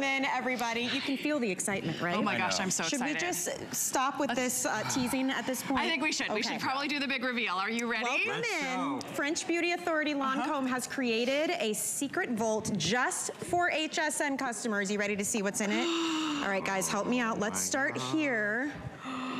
welcome in everybody. You can feel the excitement, right? Oh my gosh, I'm so Should excited. we just stop with this uh, teasing at this point? I think we should. We should probably do the big reveal. Are you ready? Welcome Let's in. go. French Beauty Authority Lancome has created a secret vault just for HSN customers. You ready to see what's in it? All right, guys, help me out. Let's start here.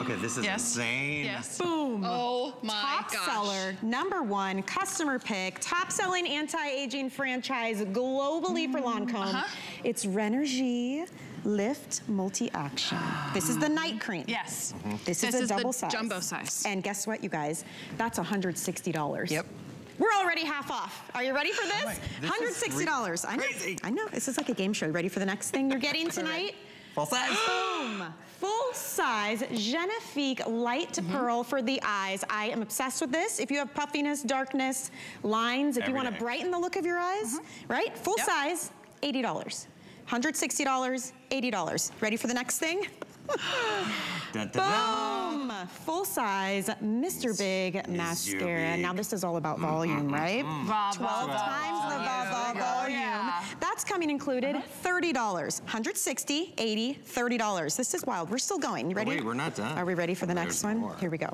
Okay, this is Yes. insane. Yes. Boom. Oh my top gosh. seller, number one, customer pick, top selling anti-aging franchise globally for Lancome. Uh-huh. It's Renergie Lift Multi-Action. This is the night cream. Yes. This, This is a is the double size. jumbo size. And guess what, you guys? That's $160. Yep. We're already half off. Are you ready for this? my- this $160. I know. crazy. I know. This is like a game show. You ready for the next thing you're getting tonight? Full size. Boom. Full size Genifique light Mm-hmm. pearl for the eyes. I am obsessed with this. If you have puffiness, darkness, lines, if you want to. Brighten the look of your eyes, right? Full Yep. size, $80. $160, $80. Ready for the next thing? Dun, dun, dun. Boom! Full size Mr. Big mascara. big. Now this is all about mm, mm, volume, mm, right? Va, 12 va, va. times the va, va, volume. Yeah. That's coming included, uh-huh. $30. 160, 80, $30. This is wild. We're still going. You oh, ready? wait, we're not done. Are we ready for the There's next one? more. Here we go.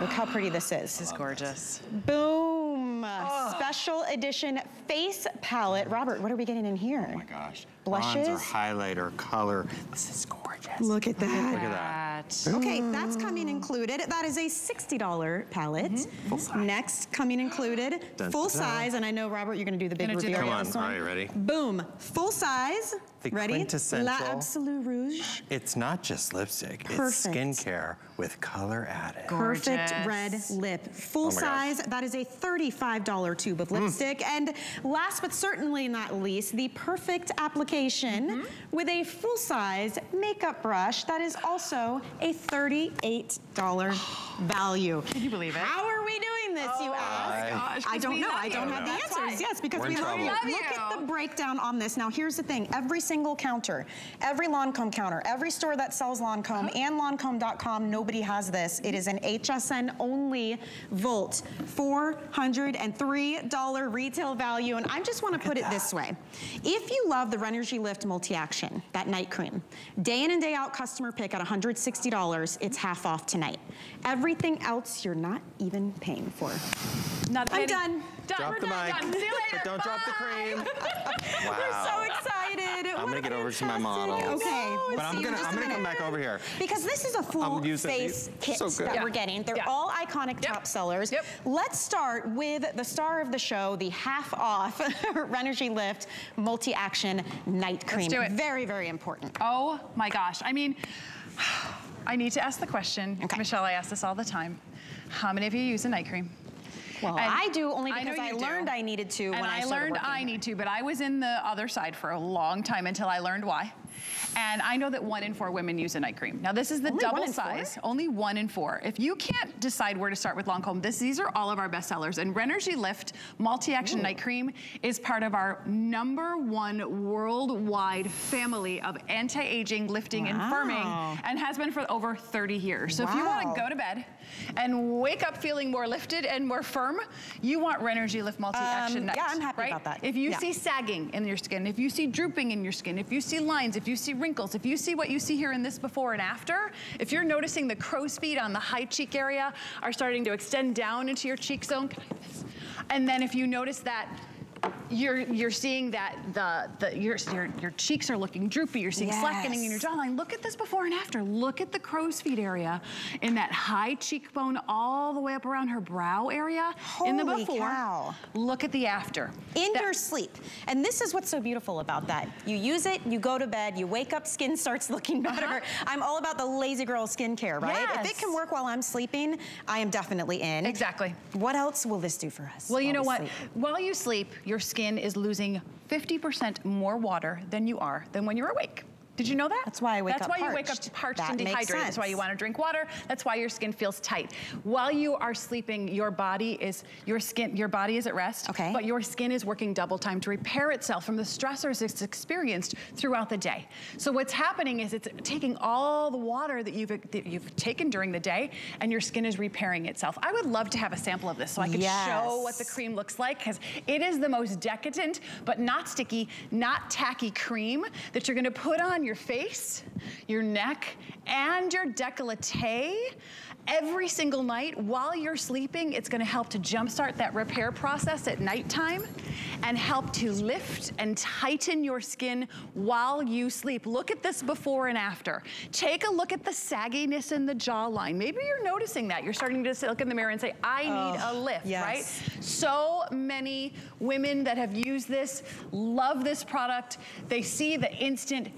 Look how pretty this is. This is gorgeous. Boom! Ah. Special edition face palette. Robert, what are we getting in here? Oh my gosh. Blushes? Bronzer, highlighter, color. This is gorgeous. Look at that. Look at that. Okay, that's coming included. That is a $60 palette. Mm-hmm. Full size. Next, coming included, Dun, full dun, dun. size, and I know, Robert, you're gonna do the big Gonna do reveal the- on Come on, this one. all right, ready? Boom, full size. The ready? La quintessential- Absolu Rouge. It's not just lipstick, Perfect. it's skincare with color added. Gorgeous. Perfect red lip. Full Oh my gosh. size, that is a $35 tube of hmm. lipstick. And last but certainly not least, the perfect application mm-hmm. with a full size makeup brush that is also a $38 value. Can you believe it? How are we doing this, you oh, ask? gosh, I 'cause don't know. I don't you. have the That's answers. why. Yes, because We're we in love you. love Look at the breakdown on this. Now, here's the thing. Every single counter, every Lancome counter, every store that sells Lancome and Lancome.com, nobody has this. It is an HSN only Volt. $403 retail value. And I just want to put it this way. If you love the Renergie Lift Multi-Action, that night cream, day in and day out customer pick at $160, it's half off tonight. Everything else you're not even paying for. Not I'm done. Done. Drop We're the done. mic. done. See you later. But don't drop the cream. We're so Wow. excited. I'm gonna get over to my fantastic- models. Okay. But I'm see you in gonna, I'm gonna come back over here. Because this is a full face kit So that Yeah. we're getting. They're Yeah. all iconic Yep. top sellers. Yep. Let's start with the star of the show, the half off Renergie Lift multi-action night cream. Let's do it. Very, very important. Oh my gosh. I mean, I need to ask the question. Okay. Michelle, I ask this all the time. How many of you use a night cream? Well, And I do only because I, do. learned I needed to And when I, I, learned I need to, but I was in the other side for a long time until I learned why. And I know that one in four women use a night cream. Now this is the Only double four? size, only one in four. If you can't decide where to start with Lancome, this, these are all of our best sellers. And Renergie Lift Multi-Action Night Cream is part of our number one worldwide family of anti-aging, lifting, and firming, and has been for over 30 years. So if you want to go to bed and wake up feeling more lifted and more firm, you want Renergie Lift Multi-Action Um, Night. yeah, I'm happy right? about that. If you Yeah. see sagging in your skin, if you see drooping in your skin, if you see lines, if you see wrinkles, if you see what you see here in this before and after, if you're noticing the crow's feet on the high cheek area are starting to extend down into your cheek zone, and then if you notice that you're you're seeing that the the your your, your cheeks are looking droopy. You're seeing slackening in your jawline. Look at this before and after. Look at the crow's feet area in that high cheekbone all the way up around her brow area in the Holy before. cow. Look at the after. in That- your sleep. And this is what's so beautiful about that. You use it, you go to bed, you wake up, skin starts looking better. I'm all about the lazy girl skincare, right? Yes. If Uh-huh. It can work while I'm sleeping, I am definitely in. Exactly. What else will this do for us? Well, you know what? sleep? While you sleep, your skin is losing 50% more water than you are than when you're awake. Did you know that? That's why I wake That's up why you wake up parched. parched That and makes dehydrated. That's why you want to drink water. That's why your skin feels tight. While you are sleeping, your body is your skin your body is at rest. Okay. But your skin is working double time to repair itself from the stressors it's experienced throughout the day. So what's happening is it's taking all the water that you've that you've taken during the day, and your skin is repairing itself. I would love to have a sample of this so I could show what the cream looks like because it is the most decadent, but not sticky, not tacky cream that you're gonna put on your face, your neck, and your décolleté every single night while you're sleeping. It's gonna help to jumpstart that repair process at nighttime and help to lift and tighten your skin while you sleep. Look at this before and after. Take a look at the sagginess in the jawline. Maybe you're noticing that. You're starting to look in the mirror and say, I oh, need a lift, yes. right? So many women that have used this love this product. They see the instant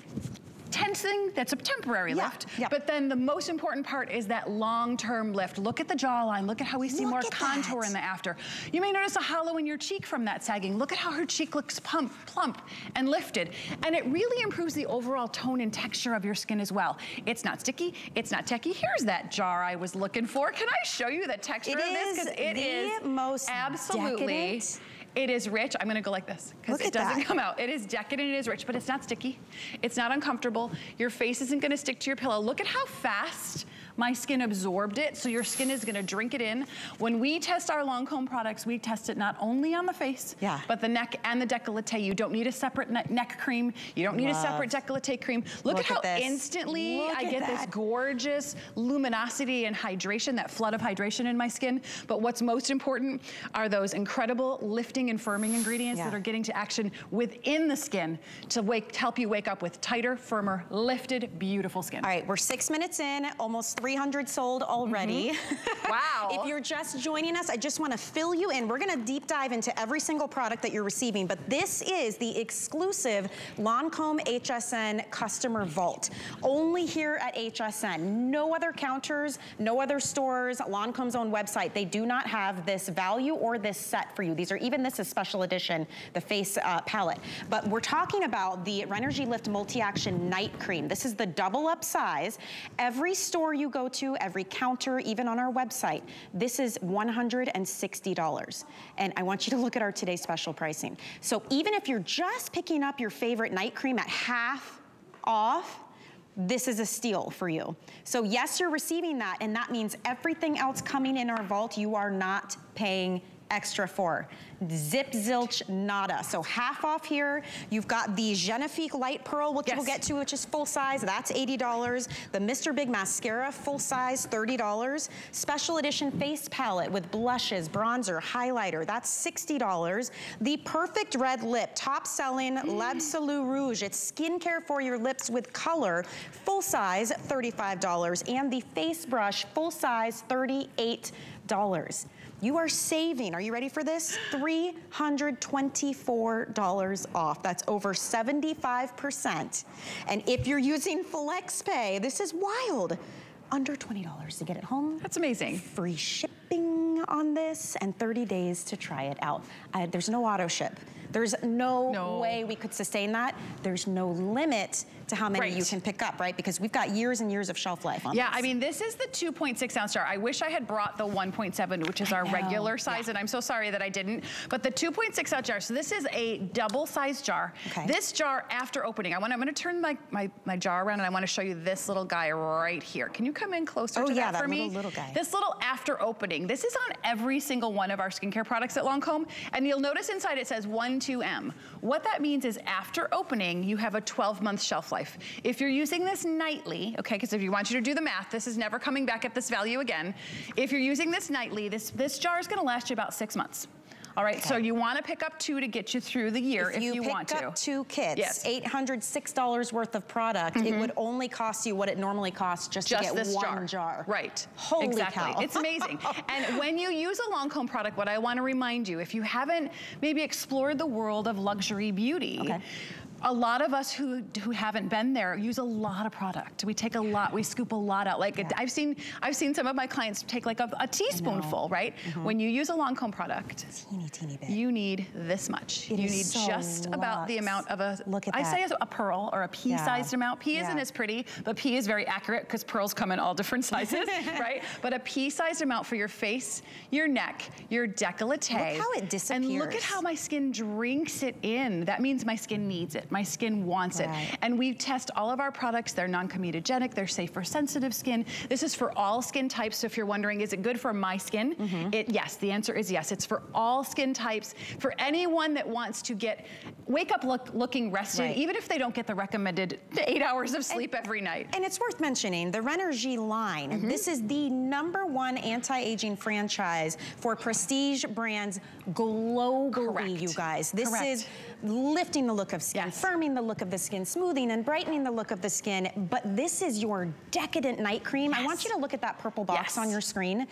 tensing that's a temporary Yeah, lift. yeah. but then the most important part is that long-term lift. Look at the jawline. Look at how we see Look more contour that. in the after. You may notice a hollow in your cheek from that sagging. Look at how her cheek looks plump plump and lifted. And it really improves the overall tone and texture of your skin as well. It's not sticky. It's not techy here's that jar I was looking for. Can I show you the texture It of this? Is it the is most absolutely decadent. It is rich. I'm gonna go like this because it doesn't that. come out. It is decadent, it is rich, but it's not sticky. It's not uncomfortable. Your face isn't gonna stick to your pillow. Look at how fast my skin absorbed it, so your skin is gonna drink it in. When we test our Lancome products, we test it not only on the face, Yeah. but the neck and the décolleté. You don't need a separate ne- neck cream. You don't need a separate décolleté cream. Look, Look at at how this. instantly Look I at get this that. gorgeous luminosity and hydration, that flood of hydration in my skin. But what's most important are those incredible lifting and firming ingredients Yeah. that are getting to action within the skin to wake, help you wake up with tighter, firmer, lifted, beautiful skin. All right, we're six minutes in, almost 300 sold already. Wow. if you're just joining us, I just wanna fill you in. We're gonna deep dive into every single product that you're receiving, but this is the exclusive Lancome HSN customer vault. Only here at HSN. No other counters, no other stores, Lancome's own website. They do not have this value or this set for you. These are, even this is special edition, the face uh, palette. But we're talking about the Renergie Lift Multi-Action Night Cream. This is the double up size. Every store you go to, every counter, even on our website, this is $160. And I want you to look at our today's special pricing. So even if you're just picking up your favorite night cream at half off, this is a steal for you. So yes, you're receiving that, and that means everything else coming in our vault, you are not paying extra four. Zip, zilch, nada. So half off here. You've got the Genifique Light Pearl, which Yes. we'll get to, which is full size. That's $80. The Mr. Big Mascara, full size, $30. Special edition face palette with blushes, bronzer, highlighter. That's $60. The Perfect Red Lip, top selling L'Absolu Rouge. It's skincare for your lips with color. Full size, $35. And the face brush, full size, $38. You are saving, are you ready for this? $324 off. That's over 75%. And if you're using FlexPay, this is wild. Under $20 to get it home. That's amazing. Free shipping on this and 30 days to try it out. Uh, there's no auto ship. There's no, No. way we could sustain that. There's no limit to how many Right. you can pick up, right? Because we've got years and years of shelf life on Yeah, this. I mean, this is the 2.6 ounce jar. I wish I had brought the 1.7, which is our know, regular size, yeah. and I'm so sorry that I didn't. But the 2.6 ounce jar, so this is a double size jar. Okay. This jar, after opening, I want, I'm gonna turn my, my, my jar around and I wanna show you this little guy right here. Can you come in closer Oh, to yeah, that for that me? little, little guy. This little after opening. This is on every single one of our skincare products at Lancome, and you'll notice inside it says 12M. What that means is after opening, you have a 12 month shelf life. If you're using this nightly, okay, because if you want you to do the math, this is never coming back at this value again. If you're using this nightly, this, this jar is gonna last you about six months. All right, so you wanna pick up two to get you through the year if, if you, pick want up to. two kits, Yes. $806 worth of product, it mm-hmm. would only cost you what it normally costs just, just to get this one jar. jar. Right. Holy exactly. cow. It's amazing. and when you use a Lancome product, what I want to remind you, if you haven't maybe explored the world of luxury beauty, Okay. A lot of us who who haven't been there use a lot of product. We take a lot, we scoop a lot out. Like Yeah. I've seen I've seen some of my clients take like a, a teaspoonful, right? Mm-hmm. When you use a Lancome product, Teeny, teeny bit. you need this much. It you need so just about the amount of a Look at I say a pearl or a pea-sized amount. Pea isn't as pretty, but pea is very accurate because pearls come in all different sizes, right? But a pea-sized amount for your face, your neck, your décolleté. Look how it disappears. And look at how my skin drinks it in. That means my skin needs it. My skin wants Right. it. And we test all of our products. They're non-comedogenic. They're safe for sensitive skin. This is for all skin types. So if you're wondering, is it good for my skin? Mm-hmm. It yes. The answer is yes. It's for all skin types. For anyone that wants to get wake up look, looking rested, Right. even if they don't get the recommended eight hours of sleep every night. And it's worth mentioning, the Renergie line, Mm-hmm. this is the number one anti-aging franchise for prestige brands globally, Correct. you guys. This Correct. is lifting the look of skin, Yes. firming the look of the skin, smoothing and brightening the look of the skin, but this is your decadent night cream. I want you to look at that purple box Yes. on your screen.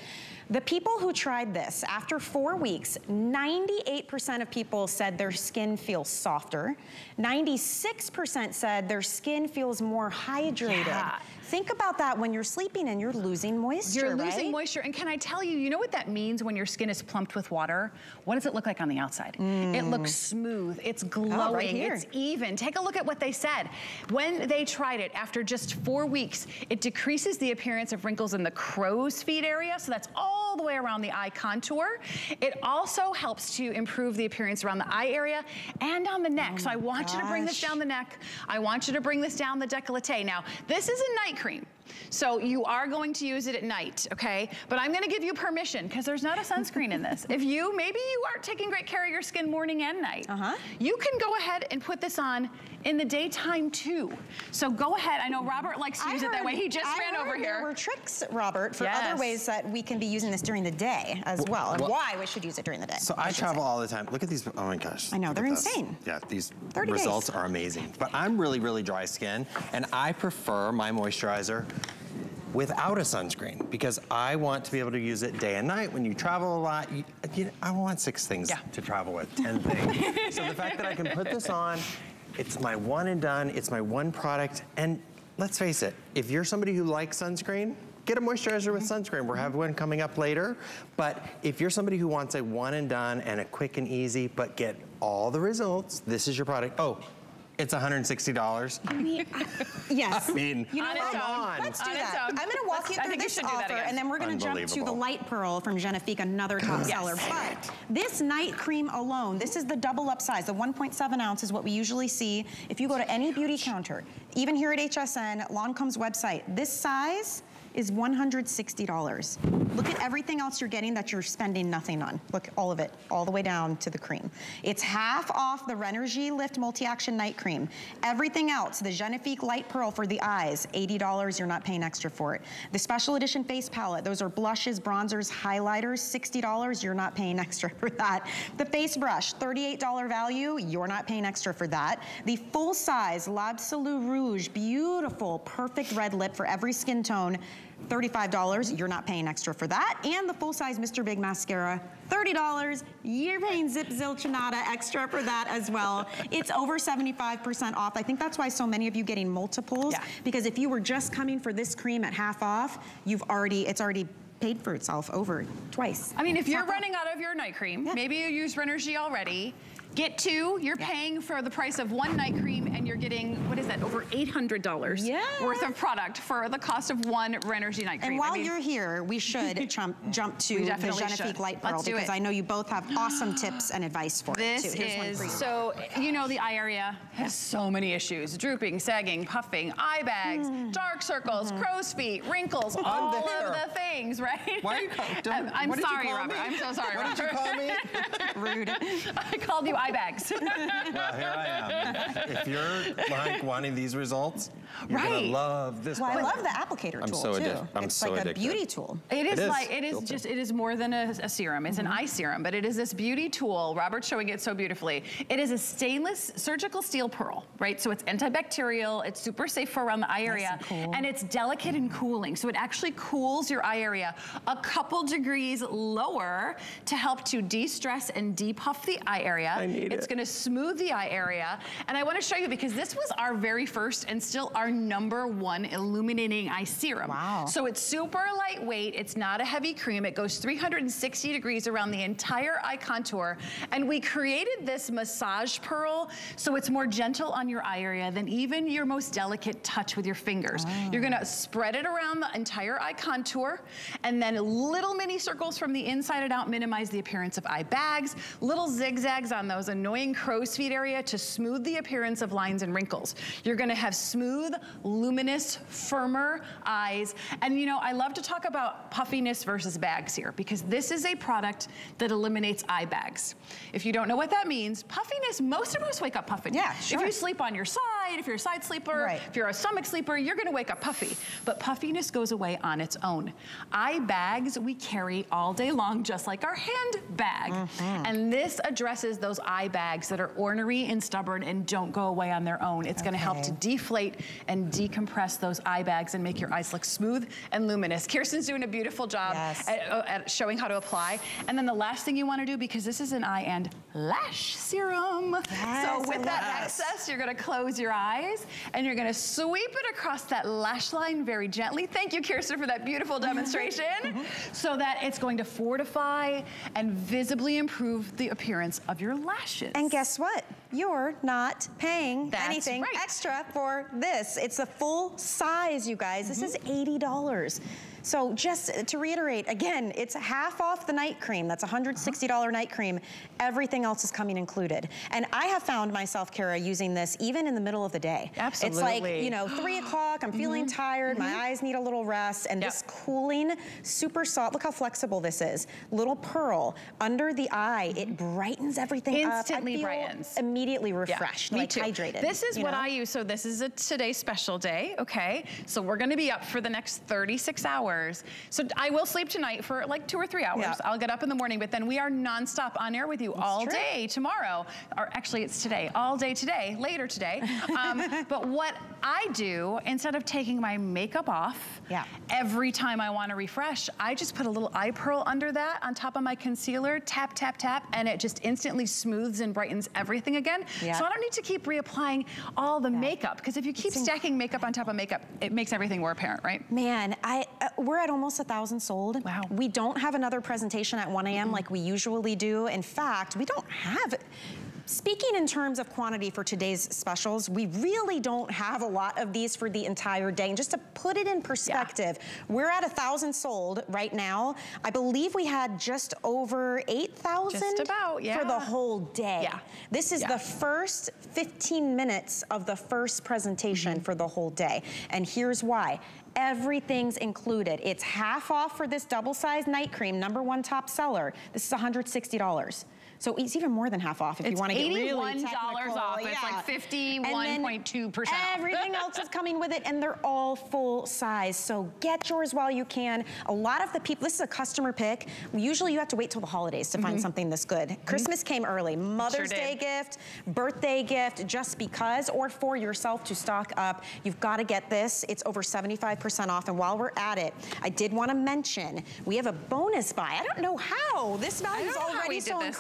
The people who tried this, after four weeks, 98% of people said their skin feels softer. 96% said their skin feels more hydrated. Yeah. Think about that when you're sleeping and you're losing moisture, You're losing right? moisture. And can I tell you, you know what that means when your skin is plumped with water? What does it look like on the outside? It looks smooth, it's glowing, Mm. here. it's even. Take a look at what they said. When they tried it after just four weeks, it decreases the appearance of wrinkles in the crow's feet area. So that's all the way around the eye contour. It also helps to improve the appearance around the eye area and on the neck. so I want you to bring this down the neck. I want you to bring this down the décolleté. Now, this is a night cream. So you are going to use it at night, okay? But I'm gonna give you permission because there's not a sunscreen in this. If you, maybe you aren't taking great care of your skin morning and night, Uh-huh. you can go ahead and put this on in the daytime too. So go ahead, I know Robert likes to I use it that way. He just I ran heard over There were here. tricks, Robert, for Yes. other ways that we can be using this during the day as well, and well- why we should use it during the day. So I should travel say. all the time. Look at these. Oh my gosh. I know, they're at this. insane. Yeah, these 30 days. results are amazing. But I'm really, really dry skin, and I prefer my moisturizer without a sunscreen because I want to be able to use it day and night. When you travel a lot, you, you I want six things Yeah. to travel with, 10 things. so the fact that I can put this on, it's my one and done, it's my one product, and let's face it, if you're somebody who likes sunscreen, get a moisturizer with mm-hmm. sunscreen. We'll have one coming up later. But if you're somebody who wants a one and done and a quick and easy, but get all the results, this is your product. Oh, it's $160. Yes. I mean, you know on what? Own. Let's do on that. I'm going to walk Let's- you through think you this should do that offer, and then we're going to jump to the Light Pearl from Genifique, another top Yes. seller. But this night cream alone, this is the double up size. The 1.7 ounce is what we usually see. If you go to any beauty counter, even here at HSN, Lancome's website, this size is $160. Look at everything else you're getting that you're spending nothing on. Look, all of it, all the way down to the cream. It's half off the Renergie Lift Multi-Action Night Cream. Everything else, the Genifique Light Pearl for the eyes, $80, you're not paying extra for it. The special edition face palette, those are blushes, bronzers, highlighters, $60, you're not paying extra for that. The face brush, $38 value, you're not paying extra for that. The full size L'Absolu Rouge, beautiful, perfect red lip for every skin tone, $35, you're not paying extra for that. And the full-size Mr. Big Mascara, $30, you're paying Zip Zilchinata extra for that as well. It's over 75% off. I think that's why so many of you getting multiples, Yeah. because if you were just coming for this cream at half off, you've already, it's already paid for itself over twice. I mean, if you're running out of your night cream, Yeah. maybe you use Renergie already, get two, you're Yeah. paying for the price of one night cream and you're getting, what is that, over $800 Yeah. worth of product for the cost of one Renergie night cream. And while I mean, you're here, we should jump, jump to the Genifique. Light Pearl because it. I know you both have awesome tips and advice for This it too. Here's one is, for you. so, you know, the eye area has so many issues. Drooping, sagging, puffing, eye bags, Hmm. dark circles, Mm-hmm. crow's feet, wrinkles, all of the things, right? Why are you call- I'm, I'm what did you sorry, Robert. me? I'm so sorry, What did you call me? Rude. I called you eye bags. well, here I am. If you're like wanting these results, you're Right. gonna love this Well, I love the applicator I'm tool so too. addicted. I'm it's so like addicted. a beauty tool. It is, is, like it is filter. just it is more than a, a serum. It's Mm-hmm. an eye serum, but it is this beauty tool. Robert's showing it so beautifully. It is a stainless surgical steel pearl, right? So it's antibacterial. It's super safe for around the eye area, and cool. and it's delicate and cooling. So it actually cools your eye area a couple degrees lower to help to de-stress and depuff the eye area. I need It's it. gonna smooth the eye area. And I wanna show you because this was our very first and still our number one illuminating eye serum. Wow. So it's super lightweight. It's not a heavy cream. It goes 360 degrees around the entire eye contour. And we created this massage pearl so it's more gentle on your eye area than even your most delicate touch with your fingers. Oh. You're gonna spread it around the entire eye contour and then little mini circles from the inside and out minimize the appearance of eye bags, little zigzags on those annoying crow's feet area to smooth the appearance of lines and wrinkles. You're gonna have smooth, luminous, firmer eyes. And you know, I love to talk about puffiness versus bags here because this is a product that eliminates eye bags. If you don't know what that means, puffiness, most of us wake up puffing. Yeah, sure. If you sleep on your side, if you're a side sleeper, Right. if you're a stomach sleeper, you're gonna wake up puffy. But puffiness goes away on its own. Eye bags we carry all day long, just like our handbag. Mm-hmm. And this addresses those eye bags that are ornery and stubborn and don't go away on their own. It's gonna help to deflate and decompress those eye bags and make your eyes look smooth and luminous. Kirsten's doing a beautiful job Yes. at, uh, at showing how to apply. And then the last thing you wanna do, because this is an eye and lash serum. Yes, so with that yes. excess, you're gonna close your eyes and you're gonna sweep it across that lash line very gently. Thank you, Kirsten, for that beautiful demonstration. Mm-hmm. so that it's going to fortify and visibly improve the appearance of your lashes. And guess what? You're not paying That's anything right. extra for this. It's the full size, you guys. This mm-hmm. is $80. So just to reiterate, again, it's half off the night cream. That's $160 night cream. Everything else is coming included. And I have found myself, Kara, using this even in the middle of the day. Absolutely. It's like, you know, three o'clock, I'm feeling mm-hmm. tired, my mm-hmm. eyes need a little rest, and Yep. this cooling, super soft, look how flexible this is. Little pearl under the eye, it mm-hmm. brightens everything up. Instantly feel brightens. Immediately Yeah, refreshed, me like too. hydrated. This is what know? I use. So this is a today special day, okay? So we're gonna be up for the next 36 hours. So I will sleep tonight for like two or three hours. Yeah. I'll get up in the morning, but then we are nonstop on air with you all true. day tomorrow. Or actually it's today, all day today, later today. Um, but what I do, instead of taking my makeup off, Yeah. every time I wanna refresh, I just put a little eye pearl under that on top of my concealer, tap, tap, tap, and it just instantly smooths and brightens everything again. Yeah. So I don't need to keep reapplying all the makeup, because if you keep stacking makeup on top of makeup, it makes everything more apparent, right? Man, I uh, we're at almost a thousand sold. Wow. We don't have another presentation at 1 a.m. like we usually do. In fact, we don't have. Speaking in terms of quantity for today's specials, we really don't have a lot of these for the entire day. And just to put it in perspective, we're at a thousand sold right now. I believe we had just over 8,000 Just about, for the whole day. Yeah. This is Yeah. the first 15 minutes of the first presentation mm-hmm. for the whole day. And here's why. Everything's included. It's half off for this double-sized night cream, number one top seller. This is $160. So it's even more than half off if you want to get really $81 technical. off. It's like 51.2% Everything else is coming with it, and they're all full size. So get yours while you can. A lot of the people, this is a customer pick. Usually you have to wait till the holidays to find mm-hmm. something this good. Mm-hmm. Christmas came early. Mother's did. Day gift, birthday gift, just because, or for yourself to stock up. You've got to get this. It's over 75% off. And while we're at it, I did want to mention we have a bonus buy. I don't know how. This value is don't know how already so this.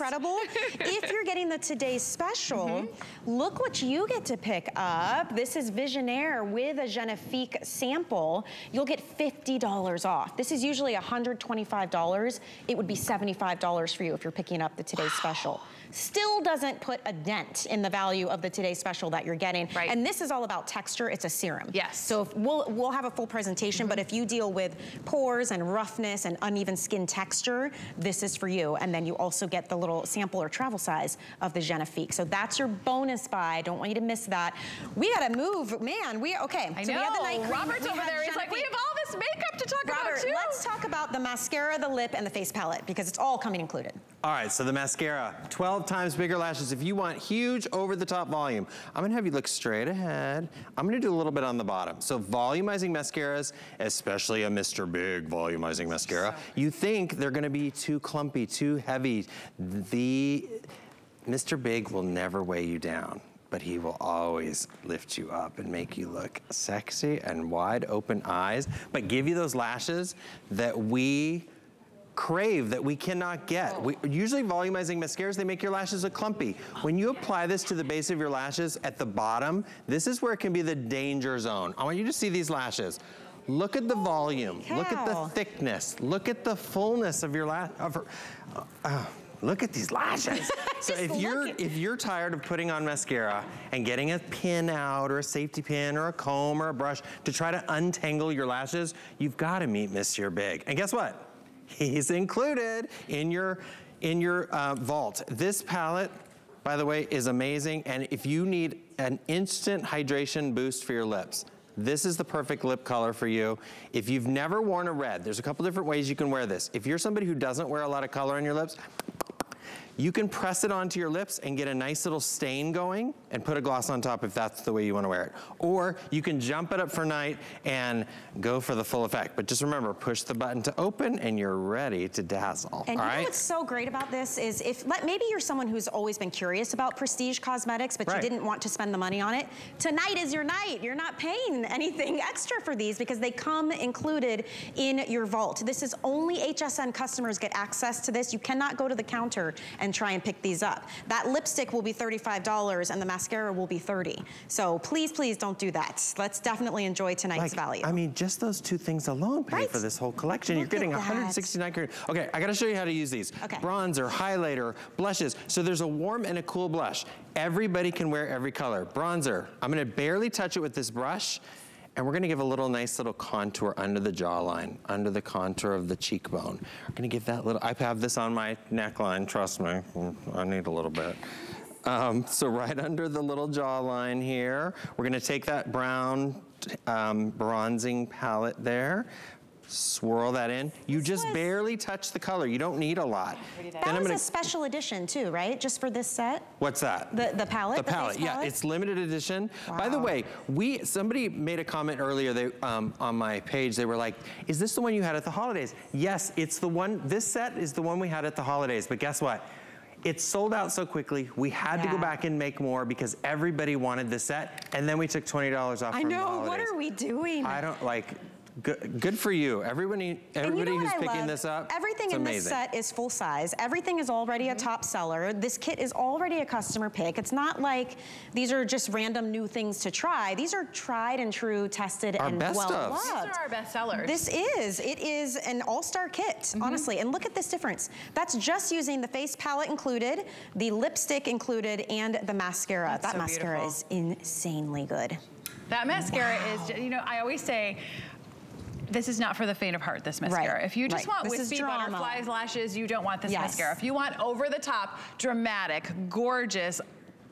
If you're getting the today's special, Mm-hmm. look what you get to pick up. This is Visionnaire with a Genifique sample. You'll get $50 off. This is usually $125. It would be $75 for you if you're picking up the today's special. Still doesn't put a dent in the value of the Today special that you're getting. Right. And this is all about texture. It's a serum. Yes. So if we'll we'll have a full presentation, but mm-hmm. if you deal with pores and roughness and uneven skin texture, this is for you. And then you also get the little sample or travel size of the Genifique. So that's your bonus buy. Don't want you to miss that. We gotta move, man. We okay. I so know. we have the night cream, Robert's over there. He's like, we have all this makeup to talk Robert, about too. let's talk about the mascara, the lip, and the face palette because it's all coming included. All right, so the mascara, 12 times bigger lashes. If you want huge over-the-top volume, I'm gonna have you look straight ahead. I'm gonna do a little bit on the bottom. So volumizing mascaras, especially a Mr. Big volumizing mascara, you think they're gonna be too clumpy, too heavy. The Mr. Big will never weigh you down but he will always lift you up and make you look sexy and wide open eyes, but give you those lashes that we crave that we cannot get. We, usually volumizing mascaras, they make your lashes look clumpy. When you apply this to the base of your lashes at the bottom, this is where it can be the danger zone. I want you to see these lashes. Look at the volume. Look at the thickness. Look at the fullness of your lash. Of her, uh, uh, look at these lashes. so if you're if you're tired of putting on mascara and getting a pin out or a safety pin or a comb or a brush to try to untangle your lashes, you've got to meet Monsieur Big. And guess what? He's included in your in your uh, vault. This palette, by the way, is amazing. And if you need an instant hydration boost for your lips, this is the perfect lip color for you. If you've never worn a red, there's a couple different ways you can wear this. If you're somebody who doesn't wear a lot of color on your lips, you can press it onto your lips and get a nice little stain going and put a gloss on top if that's the way you wanna wear it. Or you can jump it up for night and go for the full effect. But just remember, push the button to open and you're ready to dazzle, And all you know what's so great about this is if let, maybe you're someone who's always been curious about prestige cosmetics, but Right. you didn't want to spend the money on it. Tonight is your night. You're not paying anything extra for these because they come included in your vault. This is only HSN customers get access to this. You cannot go to the counter and try and pick these up. That lipstick will be $35 and the mascara will be 30. So please, please don't do that. Let's definitely enjoy tonight's Like, value. I mean, just those two things alone pay Right. for this whole collection. You're getting 169 credit. Okay, I gotta show you how to use these. Okay. Bronzer, highlighter, blushes. So there's a warm and a cool blush. Everybody can wear every color. Bronzer, I'm gonna barely touch it with this brush, and we're gonna give a little nice little contour under the jawline, under the contour of the cheekbone. We're gonna give that little, I have this on my neckline, trust me, I need a little bit. Um, so right under the little jawline here, we're gonna take that brown um, bronzing palette there, swirl that in. You just was- barely touch the color. You don't need a lot. that Then was gonna, a special edition too, right? Just for this set? what's that? The, the palette? The face palette, yeah, palette? it's limited edition. By the way, we somebody made a comment earlier they, um, on my page. They were like, "Is this the one you had at the holidays?" Yes, it's the one. This set is the one we had at the holidays. But guess what? It sold out so quickly. We had to go back and make more because everybody wanted the set, and then we took twenty dollars off. I the know, what are we doing? I don't like. Good, good for you. Everybody, And you everybody know who's I picking love? this up. Everything it's in amazing. this set is full size. Everything is already a top seller. This kit is already a customer pick. It's not like these are just random new things to try. These are tried and true, tested Our and best well ofs. These loved. are our best sellers. This is, it is an all-star kit, Mm-hmm. honestly. And look at this difference. That's just using the face palette included, the lipstick included, and the mascara. That's that so mascara beautiful. is insanely good. That mascara is, ju- you know, I always say, this is not for the faint of heart, this mascara. Right, If you just right. want This wispy butterflies lashes, you don't want this Yes. mascara. If you want over the top, dramatic, gorgeous,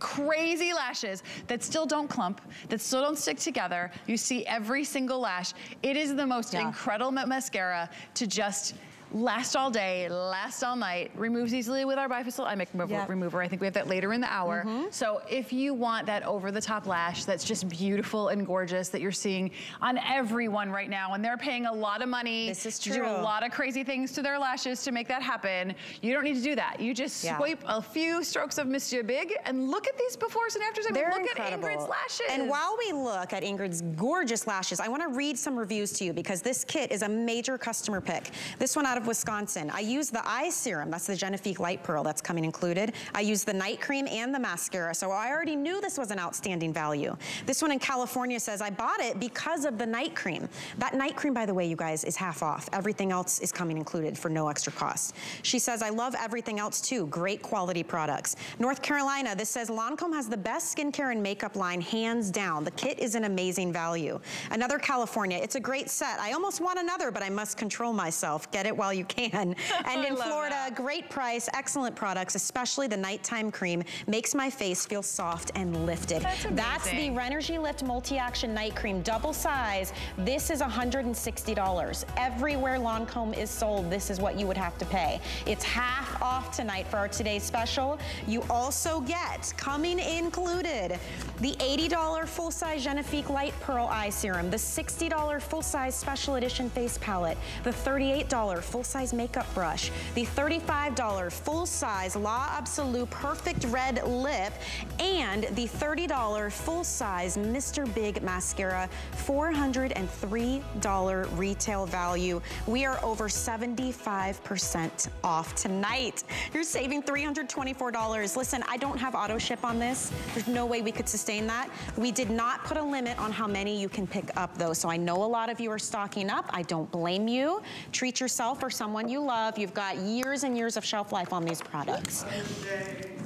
crazy lashes that still don't clump, that still don't stick together, you see every single lash, it is the most Yeah. incredible mascara to just last all day, last all night, removes easily with our Bi-Facil eye makeup remover, Yep. remover. I think we have that later in the hour. Mm-hmm. So if you want that over the top lash that's just beautiful and gorgeous that you're seeing on everyone right now, and they're paying a lot of money This is to do a lot of crazy things to their lashes to make that happen, you don't need to do that. You just Yeah. swipe a few strokes of Monsieur Big and look at these befores and afters. I mean, They're look incredible. at Ingrid's lashes. And while we look at Ingrid's gorgeous lashes, I want to read some reviews to you because this kit is a major customer pick. This one out of Wisconsin. I use the eye serum. That's the Genifique Light Pearl that's coming included. I use the night cream and the mascara. So I already knew this was an outstanding value. This one in California says, I bought it because of the night cream. That night cream, by the way, you guys, is half off. Everything else is coming included for no extra cost. She says, I love everything else too. Great quality products. North Carolina, this says Lancome has the best skincare and makeup line, hands down. The kit is an amazing value. Another California, it's a great set. I almost want another, but I must control myself. Get it while you can. And in Florida, that. great price, excellent products, especially the nighttime cream, makes my face feel soft and lifted. That's That's the. Renergie Lift Multi-Action Night Cream, double size. This is $160. Everywhere Lancome is sold, this is what you would have to pay. It's half off tonight for our today's special. You also get, coming included, the $80 full-size Genifique Light Pearl Eye Serum, the $60 full-size special edition face palette, the $38 full-size makeup brush, the $35 full-size La Absolute Perfect Red Lip, and the $30 full-size Mr. Big Mascara, $403 retail value. We are over 75% off tonight. You're saving $324. Listen, I don't have auto ship on this. There's no way we could sustain that. We did not put a limit on how many you can pick up though. So I know a lot of you are stocking up. I don't blame you. Treat yourself or someone you love. You've got years and years of shelf life on these products.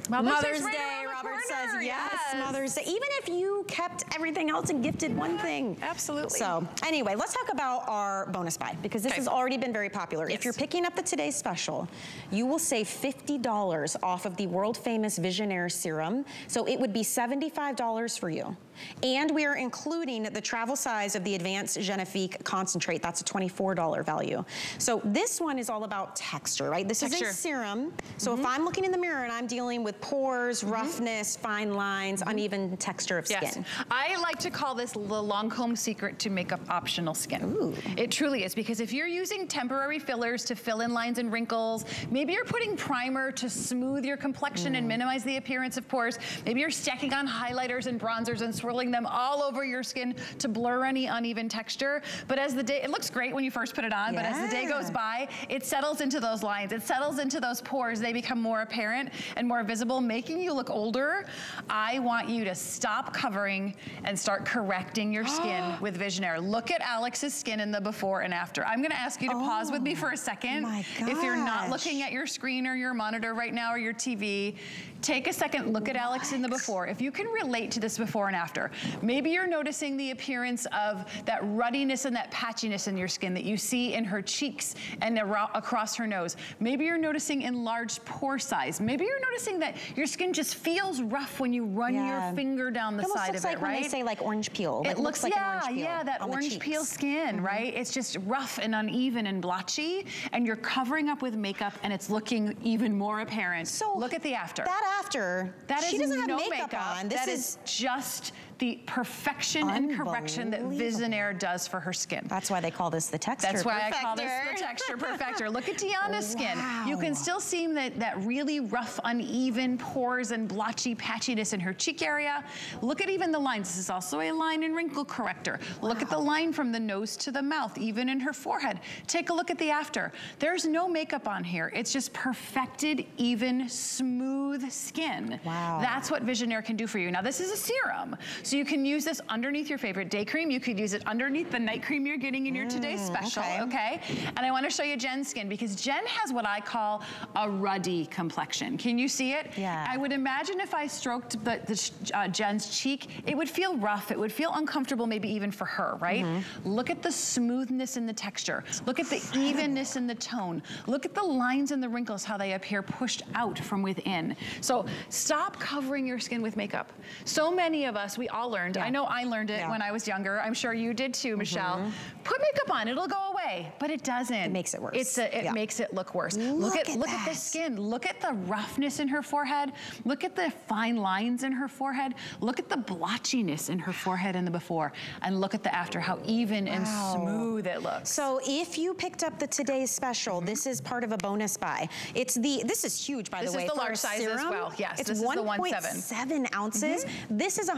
Mother's, Mother's Day, Robert says, yes, yes. Mother's Day. Even if you kept everything else and gifted one thing. Absolutely. So anyway, let's talk about our bonus buy because this Okay. has already been very popular. Yes. If you're picking up the Today Special, you will save $50 off of the world famous Visionnaire Serum. So it would be $75 for you. And we are including the travel size of the Advanced Genifique Concentrate. That's a $24 value. So this one is all about texture, right? This is Texture. a serum. So if mm-hmm. I'm looking in the mirror and I'm dealing with pores, mm-hmm. roughness, fine lines, mm-hmm. uneven texture of Yes. skin. I like to call this the Lancome secret to makeup optional skin. Ooh. It truly is because if you're using temporary fillers to fill in lines and wrinkles, maybe you're putting primer to smooth your complexion and mm. minimize the appearance of pores. Maybe you're stacking on highlighters and bronzers and swirling them all over your skin to blur any uneven texture. But as the day, it looks great when you first put it on, but as the day goes by, it settles into those lines. It settles into those pores. They become more apparent and more visible, making you look older. I want you to stop covering and start correcting your skin with Visionnaire. Look at Alex's skin in the before and after. I'm gonna ask you to pause with me oh for a second. my If you're not looking at your screen or your monitor right now or your TV, take a second, look at Alex in the before. If you can relate to this before and after, maybe you're noticing the appearance of that ruddiness and that patchiness in your skin that you see in her cheeks and across her nose. Maybe you're noticing enlarged pore size. Maybe you're noticing that your skin just feels rough when you run Yeah. your finger down the It side looks of like it, when they say like orange peel. It looks, like yeah, an orange peel yeah, that orange peel skin, mm-hmm. right? It's just rough and uneven and blotchy, and you're covering up with makeup, and it's looking even more apparent. So look at the after. That after, That she doesn't have no makeup, on. This That is, is just the perfection and correction that. Visionnaire does for her skin. that's why they call this the texture That's why I call this the texture perfector. Look at Tiana's skin. You can still see that, that really rough, uneven pores and blotchy patchiness in her cheek area. Look at even the lines. This is also a line and wrinkle corrector. Look at the line from the nose to the mouth, even in her forehead. Take a look at the after. There's no makeup on here. It's just perfected, even, smooth skin. Wow. That's what Visionnaire can do for you. Now, this is a serum, so you can use this underneath your favorite day cream. You could use it underneath the night cream you're getting in your today's special, okay. okay? And I wanna show you Jen's skin because Jen has what I call a ruddy complexion. Can you see it? Yeah. I would imagine if I stroked the, the uh, Jen's cheek, it would feel rough. It would feel uncomfortable maybe even for her, right? Mm-hmm. Look at the smoothness in the texture. Look at the evenness in the tone. Look at the lines and the wrinkles, how they appear pushed out from within. So stop covering your skin with makeup. So many of us, we all learned, I know I learned it Yeah. When I was younger. I'm sure you did too, Michelle. Mm-hmm. Put makeup on, it'll go away, but it doesn't. It makes it worse. It's a, it Yeah. makes it look worse. Look look at, at look at the skin. Look at the roughness in her forehead. Look at the fine lines in her forehead. Look at the blotchiness in her forehead in the before. And look at the after, how even and smooth it looks. So if you picked up the today's special, mm-hmm. this is part of a bonus buy. It's the this is huge by This the is way. the large size as well. Yes, it's this is the 1.7. 1.7 ounces. Mm-hmm. This is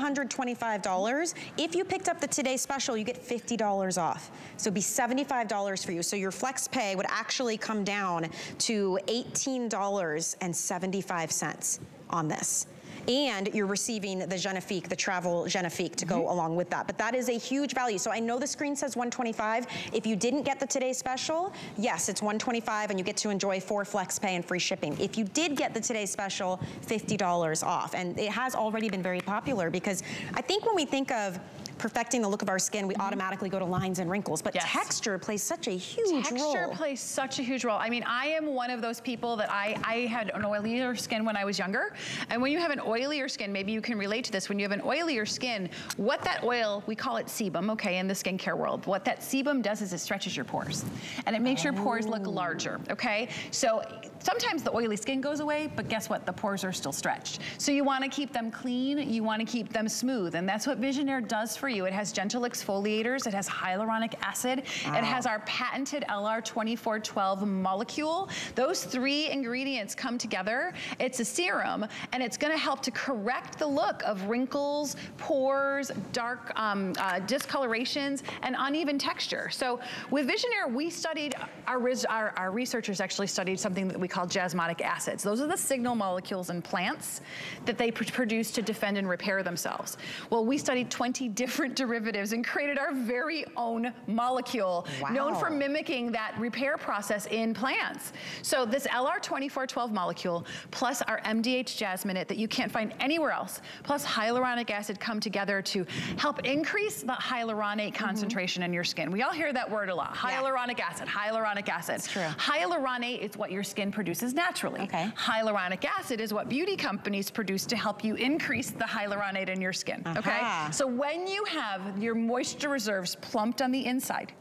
$125. If you picked up the Today special, you get $50 off. So it'd be $75 for you. So your flex pay would actually come down to $18.75 on this. And you're receiving the Genifique, the travel Genifique to go mm-hmm. along with that. But that is a huge value. So I know the screen says 125. If you didn't get the Today Special, yes, it's 125 and you get to enjoy four flex pay and free shipping. If you did get the Today Special, $50 off. And it has already been very popular because I think when we think of perfecting the look of our skin, we mm-hmm. automatically go to lines and wrinkles. But Yes. texture plays such a huge Texture role. Texture plays such a huge role. I mean, I am one of those people that I, I had an oilier skin when I was younger. And when you have an oilier skin, maybe you can relate to this. When you have an oilier skin, what that oil, we call it sebum, okay, in the skincare world. What that sebum does is it stretches your pores. And it makes your pores look oh. larger, okay? So sometimes the oily skin goes away, but guess what? The pores are still stretched. So you wanna keep them clean, you wanna keep them smooth, and that's what Visionnaire does for you. It has gentle exfoliators, it has hyaluronic acid, wow. it has our patented LR2412 molecule. Those three ingredients come together. It's a serum, and it's gonna help to correct the look of wrinkles, pores, dark um, uh, discolorations, and uneven texture. So with Visionnaire, we studied, our, our, our researchers actually studied something that we call jasmonic acids. Those are the signal molecules in plants that they pr produce to defend and repair themselves. Well, we studied 20 different derivatives and created our very own molecule, wow. known for mimicking that repair process in plants. So this LR2412 molecule, plus our MDH jasmonate that you can't find anywhere else, plus hyaluronic acid come together to help increase the hyaluronate mm-hmm. concentration mm -hmm. in your skin. We all hear that word a lot. Hyaluronic yeah. acid, hyaluronic acid. It's true. Hyaluronate is what your skin produces naturally. Okay. Hyaluronic acid is what beauty companies produce to help you increase the hyaluronate in your skin, uh -huh. okay? So when you have your moisture reserves plumped on the inside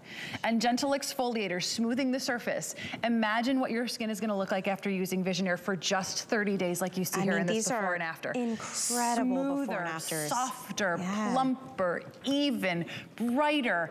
and gentle exfoliators smoothing the surface, imagine what your skin is gonna look like after using Visionnaire for just 30 days like you see I here mean, in this before and after. incredible Smoother, before and afters. softer, yeah. plumper, even, brighter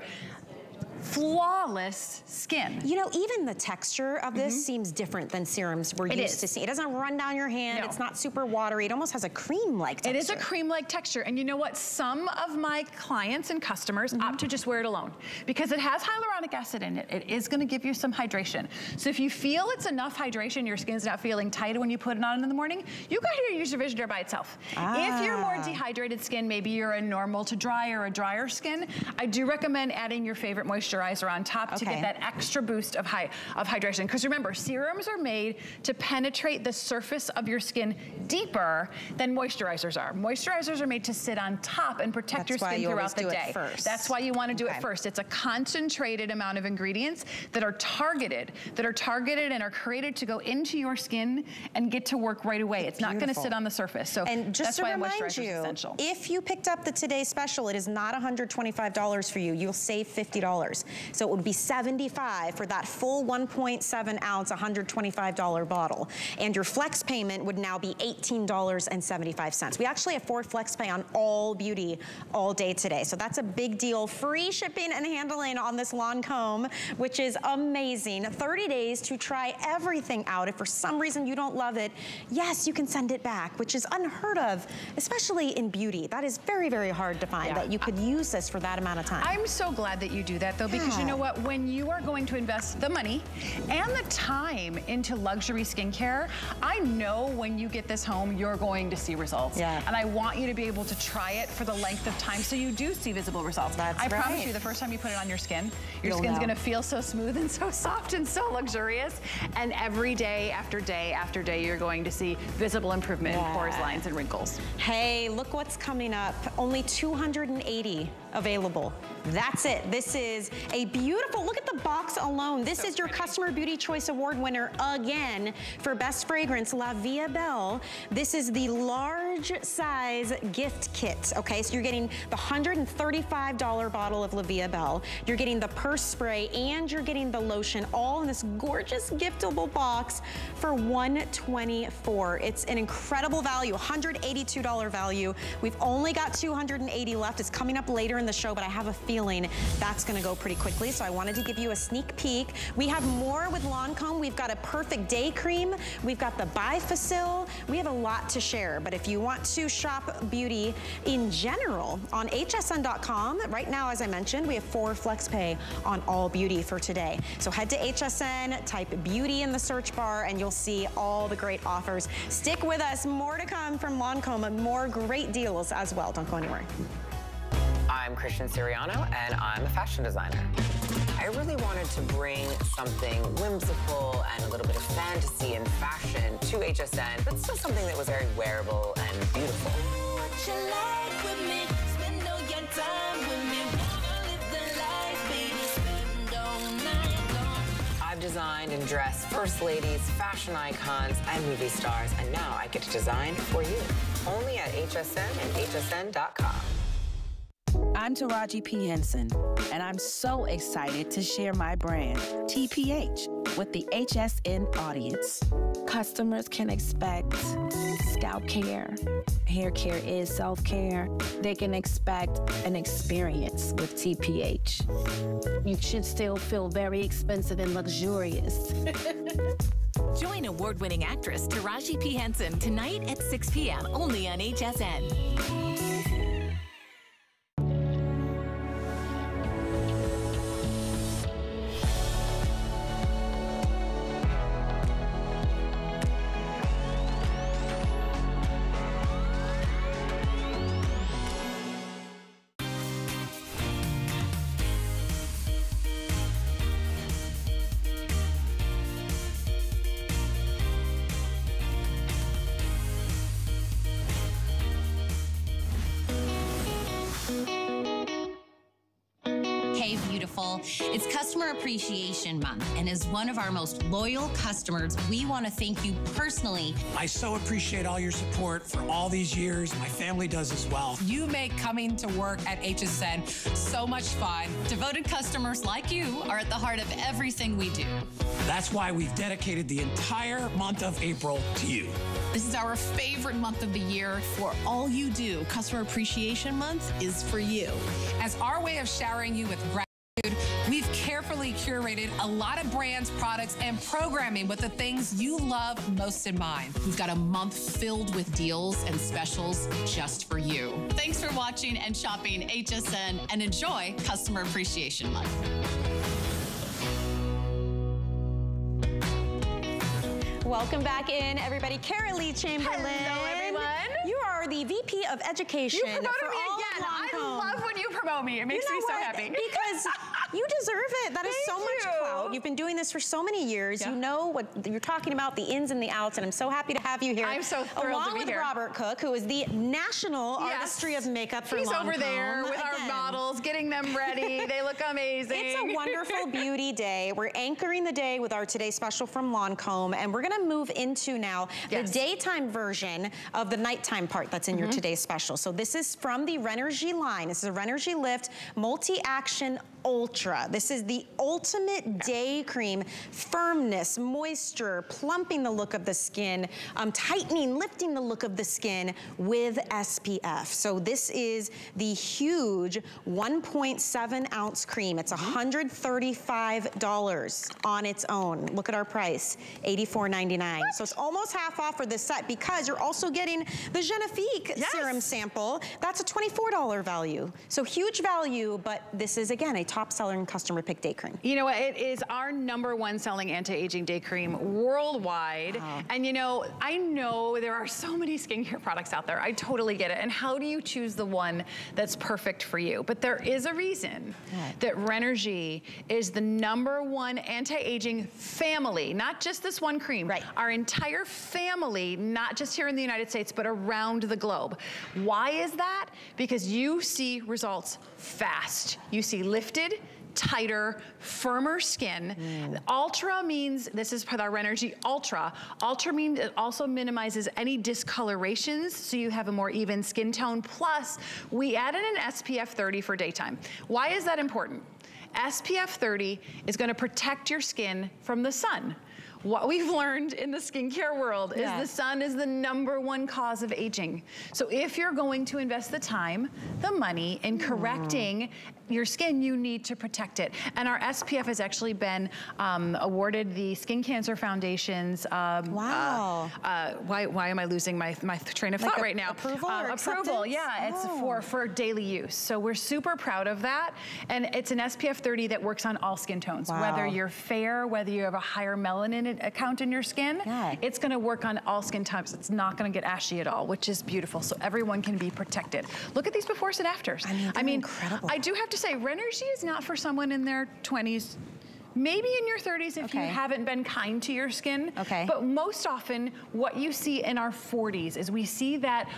flawless skin. You know, even the texture of this mm -hmm. seems different than serums we're it used is. to seeing. It doesn't run down your hand. No. It's not super watery. It almost has a cream-like texture. It is a cream-like texture. And you know what? Some of my clients and customers mm -hmm. opt to just wear it alone because it has hyaluronic acid in it. It is gonna give you some hydration. So if you feel it's enough hydration, your skin's not feeling tight when you put it on in the morning, you go ahead and use your Visionnaire by itself. Ah. If you're more ah. dehydrated skin, maybe you're a normal to dry or a drier skin, I do recommend adding your favorite moisturizer on top okay. to get that extra boost of, high, of hydration. Because remember, serums are made to penetrate the surface of your skin deeper than moisturizers are. Moisturizers are made to sit on top and protect That's your skin throughout the day. That's why you want to do okay. it first. It's a concentrated amount of ingredients that are targeted, that are targeted and are created to go into your skin and get to work right away. It's Beautiful. not going to sit on the surface. So and just to remind you, if you picked up the Today Special, it is not $125 for you. You'll save $50. So it would be 75 for that full 1.7 ounce, $125 bottle. And your flex payment would now be $18.75. We actually have four flex pay on all beauty all day today. So that's a big deal. Free shipping and handling on this Lancome, which is amazing. 30 days to try everything out. If for some reason you don't love it, yes, you can send it back, which is unheard of, especially in beauty. That is very, very hard to find yeah. that you could use this for that amount of time. I'm so glad that you do that though, because you know what? when you are going to invest the money and the time into luxury skincare, I know when you get this home, you're going to see results. Yeah. And I want you to be able to try it for the length of time so you do see visible results. That's I right. promise you, the first time you put it on your skin, your You'll skin's know. gonna feel so smooth and so soft and so luxurious. And every day after day after day, you're going to see visible improvement yeah. in pores, lines, and wrinkles. Hey, look what's coming up. Only 280 available. That's it. This is a beautiful, look at the box alone. This so is your pretty. Customer Beauty Choice Award winner again for Best Fragrance, La Vie Belle. This is the large size gift kit, okay? So you're getting the $135 bottle of La Vie Belle. You're getting the purse spray and you're getting the lotion all in this gorgeous giftable box for 124. It's an incredible value, $182 value. We've only got 280 left. It's coming up later in the show, but I have a feeling that's gonna go pretty quickly, so I wanted to give you a sneak peek. We have more with Lancome. We've got a perfect day cream. We've got the Bi-Facil. We have a lot to share, but if you want to shop beauty in general on hsn.com, right now, as I mentioned, we have four flex pay on all beauty for today. So head to HSN, type beauty in the search bar, and you'll see all the great offers. Stick with us. More to come from Lancome, more great deals as well. Don't go anywhere. I'm Christian Siriano, and I'm a fashion designer. I really wanted to bring something whimsical and a little bit of fantasy and fashion to HSN, but still something that was very wearable and beautiful. I've designed and dressed first ladies, fashion icons, and movie stars, and now I get to design for you. Only at HSN and hsn.com. I'm Taraji P. Henson, and I'm so excited to share my brand, TPH with the HSN audience. Customers can expect scalp care. Hair care is self care. They can expect an experience with TPH. You should still feel very expensive and luxurious. Join award winning actress Taraji P. Henson tonight at 6 p.m. only on HSN. Appreciation Month, and as one of our most loyal customers, we want to thank you personally. I so appreciate all your support for all these years. My family does as well. You make coming to work at HSN so much fun. Devoted customers like you are at the heart of everything we do. That's why we've dedicated the entire month of April to you. This is our favorite month of the year for all you do. Customer Appreciation Month is for you. As our way of showering you with gratitude, we've carefully curated a lot of brands, products, and programming with the things you love most in mind. We've got a month filled with deals and specials just for you. Thanks for watching and shopping HSN and enjoy Customer Appreciation Month. Welcome back in, everybody. Kara Lee Chamberlain. Hello, everyone. You are the VP of Education You promoted for me all again. I Lancome. love when you promote me. It makes You know me so what? happy. Because you deserve it. That is so Thank much clout. You've been doing this for so many years. Yeah. You know what you're talking about, the ins and the outs, and I'm so happy to have you here. I'm so thrilled to Along be with here. Robert Cook, who is the National Yes. Artistry of Makeup for He's over there with our models, getting them ready. they look amazing. It's a wonderful beauty day. We're anchoring the day with our Today Special from Lancome, and we're gonna move into now Yes. the daytime version of the nighttime part that's in your mm-hmm. Today Special. So this is from the Renergie line. This is a Renergie Lift Multi-Action Ultra. This is the ultimate day cream. Firmness, moisture, plumping the look of the skin, um, tightening, lifting the look of the skin with SPF. So this is the huge 1.7 ounce cream. It's $135 on its own. Look at our price, $84.99. So it's almost half off for this set because you're also getting the Genifique Yes. serum sample. That's a $24 value. So huge value, but this is again a top seller and customer pick day cream. You know what? It is our number one selling anti-aging day cream worldwide. And you know, I know there are so many skincare products out there. I totally get it. And how do you choose the one that's perfect for you? But there is a reason that Renergie is the number one anti-aging family, not just this one cream. Right. Our entire family, not just here in the United States, but around the globe. Why is that? Because you see results fast. You see lifted, tighter, firmer skin. Mm. Ultra means, this is with our Renergie Ultra. Ultra means it also minimizes any discolorations, so you have a more even skin tone. Plus, we added an SPF 30 for daytime. Why is that important? SPF 30 is gonna protect your skin from the sun. What we've learned in the skincare world is the sun is the number one cause of aging. So if you're going to invest the time, the money in correcting your skin, you need to protect it. And our SPF has actually been um, awarded the Skin Cancer Foundation's. Um, Wow. Uh, uh, why, why am I losing my, my train of Like thought right now? approval Uh, approval, yeah. It's Oh. for, for daily use. So we're super proud of that. And it's an SPF 30 that works on all skin tones. Wow. Whether you're fair, whether you have a higher melanin account in your skin, Yeah. it's gonna work on all skin types. It's not gonna get ashy at all, which is beautiful. So everyone can be protected. Look at these befores and afters. I mean, they're incredible. I do have to say, Renergie is not for someone in their 20s. Maybe in your 30s if you haven't been kind to your skin. Okay. But most often, what you see in our 40s is we see that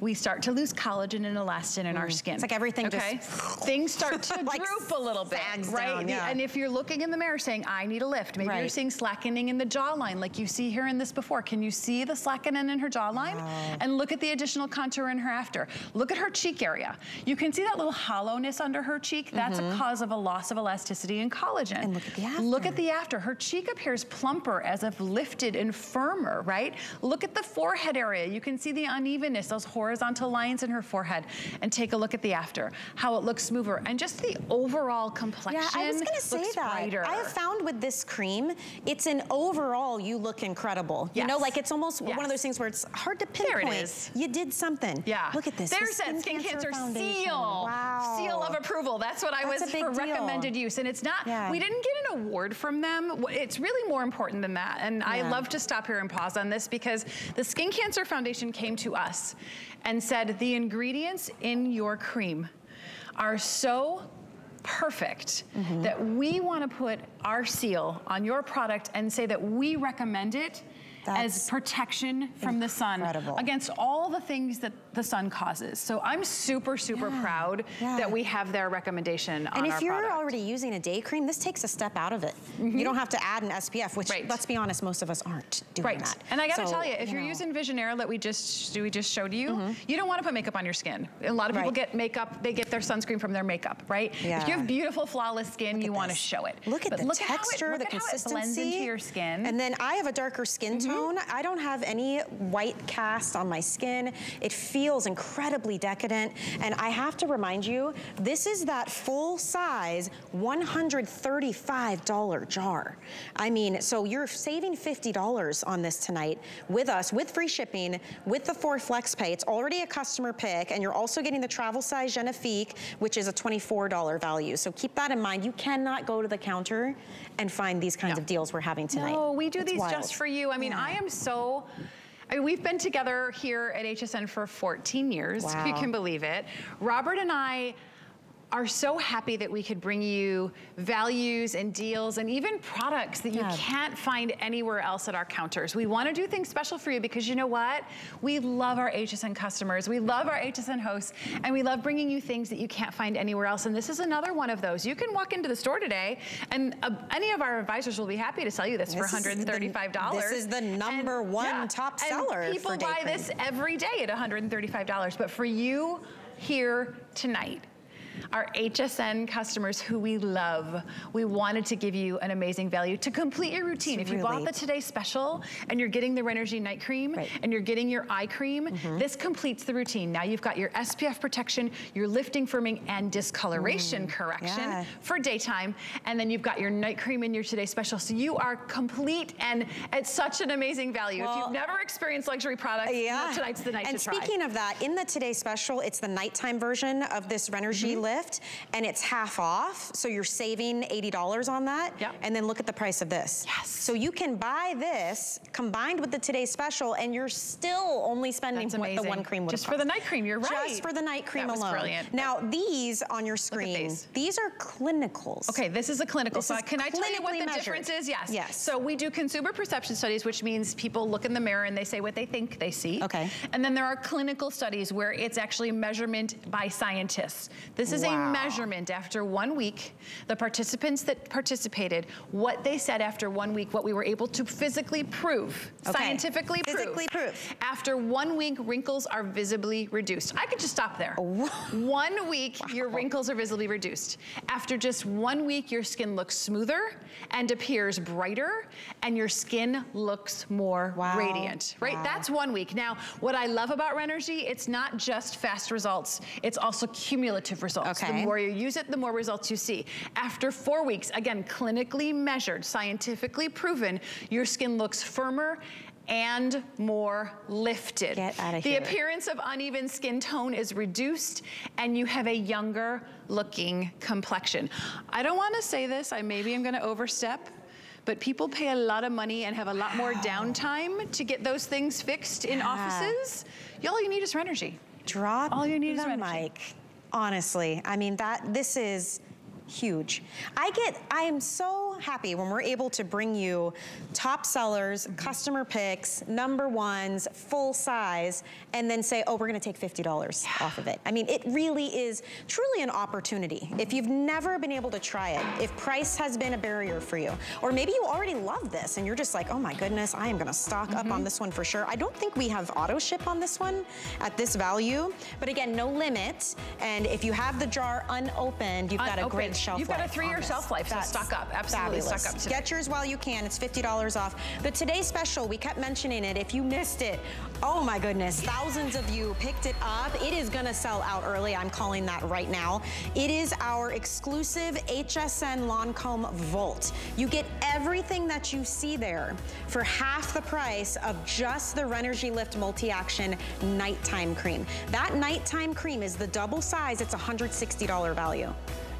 we start to lose collagen and elastin in our mm. skin. It's like everything just okay? Things start to like droop a little bit, right? down, yeah. And if you're looking in the mirror saying, I need a lift, maybe you're seeing slackening in the jawline like you see here in this before. Can you see the slackening in her jawline? Oh. And look at the additional contour in her after. Look at her cheek area. You can see that little hollowness under her cheek. That's a mm-hmm. cause of a loss of elasticity and collagen. And look at the after. Look at the after. Her cheek appears plumper as if lifted and firmer, right? Look at the forehead area. You can see the unevenness, those horizontal lines in her forehead. And take a look at the after, how it looks smoother. And just the overall complexion Yeah, I was gonna say looks that. brighter. I have found with this cream, it's an overall, you look incredible. You know, like it's almost one of those things where it's hard to pinpoint. There it pinpoint. You did something. Yeah. Look at this. the There's that skin cancer, foundation. seal. Wow. Seal of approval. That's what I That's was a big for deal. recommended use. And it's not, Yeah. we didn't get an award from them. It's really more important than that. And I love to stop here and pause on this because the Skin Cancer Foundation came to us and said the ingredients in your cream are so perfect Mm-hmm. that we want to put our seal on your product and say that we recommend it as protection from the sun against all the things that the sun causes. So I'm super, super Yeah, proud yeah. that we have their recommendation on And if you're product. already using a day cream, this takes a step out of it. You don't have to add an SPF, which Right. let's be honest, most of us aren't doing Right, that. and I gotta So, tell you, if you you're know. using Visionnaire that we just we just showed you, you don't want to put makeup on your skin. A lot of people. Right. get makeup; they get their sunscreen from their makeup, right? Yeah. If you have beautiful, flawless skin, you want to this. show it. Look at But the look texture, at how it, the look at consistency. how it blends into your skin. And then I have a darker skin Mm-hmm. tone. Mm-hmm. I don't have any white cast on my skin. It feels incredibly decadent. And I have to remind you, this is that full size $135 jar. I mean, so you're saving $50 on this tonight with us, with free shipping, with the four flex pay. It's already a customer pick, and you're also getting the travel size Genifique, which is a $24 value. So keep that in mind. You cannot go to the counter and find these kinds No. of deals we're having tonight. No, we do It's these wild. just for you. I mean, Yeah. I am so. I mean, we've been together here at HSN for 14 years, if you can believe it. Robert and I are so happy that we could bring you values and deals and even products that you Yeah. can't find anywhere else at our counters. We want to do things special for you because you know what? We love our HSN customers. We love our HSN hosts and we love bringing you things that you can't find anywhere else. And this is another one of those. You can walk into the store today and uh, any of our advisors will be happy to sell you this, for This is the- $135. this is the number one top and seller people for buy this every day at $135. But for you here tonight, our HSN customers who we love, we wanted to give you an amazing value to complete your routine. if you bought the Today Special and you're getting the Renergie Night Cream Right. And you're getting your eye cream, this completes the routine. Now you've got your SPF protection, your lifting, firming, and discoloration correction Mm, yeah. for daytime. And then you've got your night cream in your Today Special. So you are complete and at such an amazing value. if you've never experienced luxury products, Yeah. tonight's the night and to try. And speaking of that, in the Today Special, it's the nighttime version of this Renergie lift, and it's half off, so you're saving $80 on that. Yep. And then look at the price of this. Yes. So you can buy this combined with the Today Special, and you're still only spending what the one cream would Just for the night cream, you're right. Just for the night cream That was alone. brilliant. Now, these on your screen, these. are clinicals. Okay, this is a clinical. This so can I tell you what the measured. difference is? Yes. Yes. So we do consumer perception studies, which means people look in the mirror and they say what they think they see. Okay. And then there are clinical studies where it's actually measurement by scientists. This is a measurement after one week. The participants that participated, what they said after one week, what we were able to physically prove, Okay. scientifically prove. Physically prove. After one week, wrinkles are visibly reduced. I could just stop there. Oh. One week, your wrinkles are visibly reduced. After just one week, your skin looks smoother and appears brighter, and your skin looks more Wow. radiant, right? Wow. That's one week. Now, what I love about Renergie, it's not just fast results, it's also cumulative results. The Okay. more you use it, the more results you see. After four weeks, again, clinically measured, scientifically proven, your skin looks firmer and more lifted. Get outta the here. The appearance of uneven skin tone is reduced and you have a younger looking complexion. I don't wanna say this, I maybe am gonna overstep, but people pay a lot of money and have a lot more downtime to get those things fixed in Yeah. offices. All you need is Renergie. Drop All you need the is mic. Honestly, I mean that this is huge. I get, I am so happy when we're able to bring you top sellers, mm-hmm. customer picks, number ones, full size, and then say, oh, we're gonna take $50 off of it. I mean, it really is truly an opportunity. Mm-hmm. If you've never been able to try it, if price has been a barrier for you, or maybe you already love this and you're just like, oh my goodness, I am gonna stock up on mm-hmm. this one for sure. I don't think we have auto ship on this one at this value, but again, no limit. And if you have the jar unopened, you've got a great Unopened. shelf You've life. got a three-year shelf life, so stock up. Absolutely up today. Get yours while you can. It's $50 off. But today's special, we kept mentioning it. If you missed it, oh my goodness, thousands of you picked it up. It is gonna sell out early. I'm calling that right now. It is our exclusive HSN Lancome Vault. You get everything that you see there for half the price of just the Renergie Lift Multi-Action Nighttime Cream. That nighttime cream is the double size. It's a $160 value.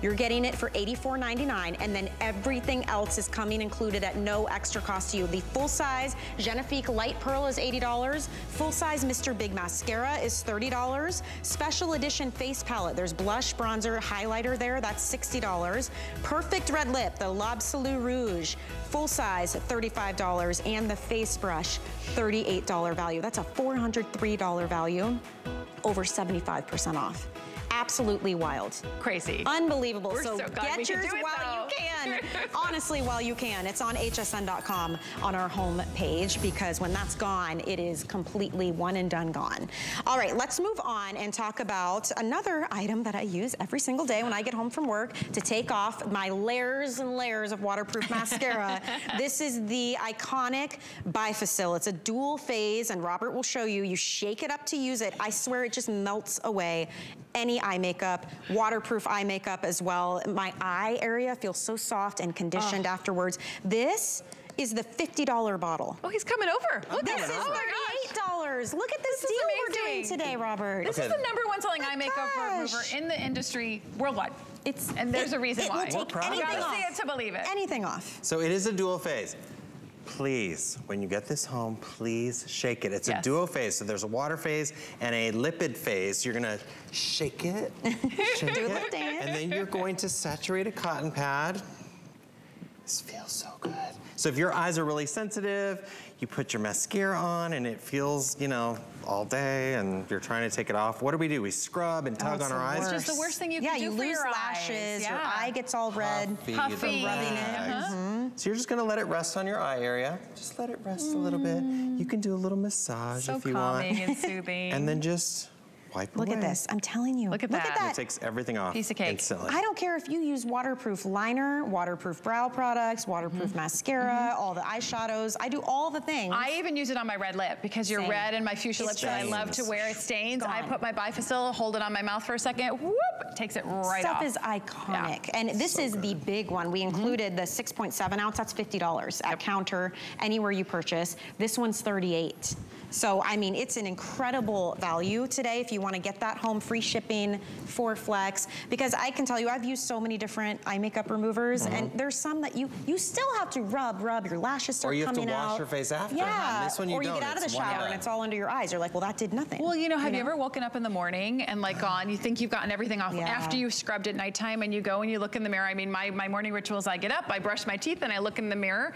You're getting it for $84.99, and then everything else is coming included at no extra cost to you. The full-size Genifique Light Pearl is $80. Full-size Mr. Big Mascara is $30. Special edition face palette. There's blush, bronzer, highlighter there. That's $60. Perfect red lip, the L'Absolu Rouge. Full size, $35. And the face brush, $38 value. That's a $403 value, over 75% off. Absolutely wild. Crazy. Unbelievable. We're so, so get yours while you can. Honestly, while you can. It's on hsn.com on our home page because when that's gone, it is completely one and done gone. All right, let's move on and talk about another item that I use every single day when I get home from work to take off my layers and layers of waterproof mascara. This is the iconic Bi-Facil. It's a dual phase and Robert will show you. You shake it up to use it. I swear it just melts away any eye makeup, waterproof eye makeup as well. My eye area feels so soft and conditioned afterwards. This is the $50 bottle. Oh, he's coming over. Look This at is it. Oh my gosh. $38. Look at this, This deal we're doing today, Robert. This Okay. is the number one selling eye makeup gosh. remover in the industry worldwide. It's And there's it- a reason it will why. take We're proud You anything gotta off. it to believe it. Anything off. So it is a dual phase. Please, when you get this home, please shake it. It's a Yes. dual phase. So there's a water phase and a lipid phase. You're gonna shake it, shake Do the dance. and then you're going to saturate a cotton pad. This feels so good. So if your eyes are really sensitive, you put your mascara on and it feels, you know, all day and you're trying to take it off. What do we do? We scrub and tug it's on our eyes. It's just the worst thing you yeah, can do you for lose your eyes. lashes, your eye gets all red. Puffy, Puffy. the Rubbing it. Uh-huh. So you're just gonna let it rest on your eye area. Just let it rest a little bit. You can do a little massage So if you want. So calming want. and soothing. And then just wipe Look away. at this. I'm telling you. Look at Look that. at that. it takes everything off Piece of cake. instantly. I don't care if you use waterproof liner, waterproof brow products, waterproof Mm-hmm. mascara, all the eyeshadows. I do all the things. I even use it on my red lip because your Same. red and my fuchsia It lips that I love to wear, it stains. I put my Bi-Facil, hold it on my mouth for a second, whoop, takes it right Stuff off. Stuff is iconic. Yeah. And this is the big one. We included the 6.7 ounce, that's $50 at counter, anywhere you purchase. This one's 38. So, I mean, it's an incredible value today if you want to get that home, free shipping, for Flex. Because I can tell you, I've used so many different eye makeup removers, mm-hmm. and there's some that you you still have to rub, rub, your lashes start Or you have to coming wash out. your face after. Yeah. This one you or you don't. get out of the It's one and shower and it's all under your eyes. You're like, well, that did nothing. Well, you know, have you, ever woken up in the morning and like uh-huh. gone, you think you've gotten everything off Yeah. after you've scrubbed at nighttime and you go and you look in the mirror. I mean, my, my morning ritual is I get up, I brush my teeth and I look in the mirror.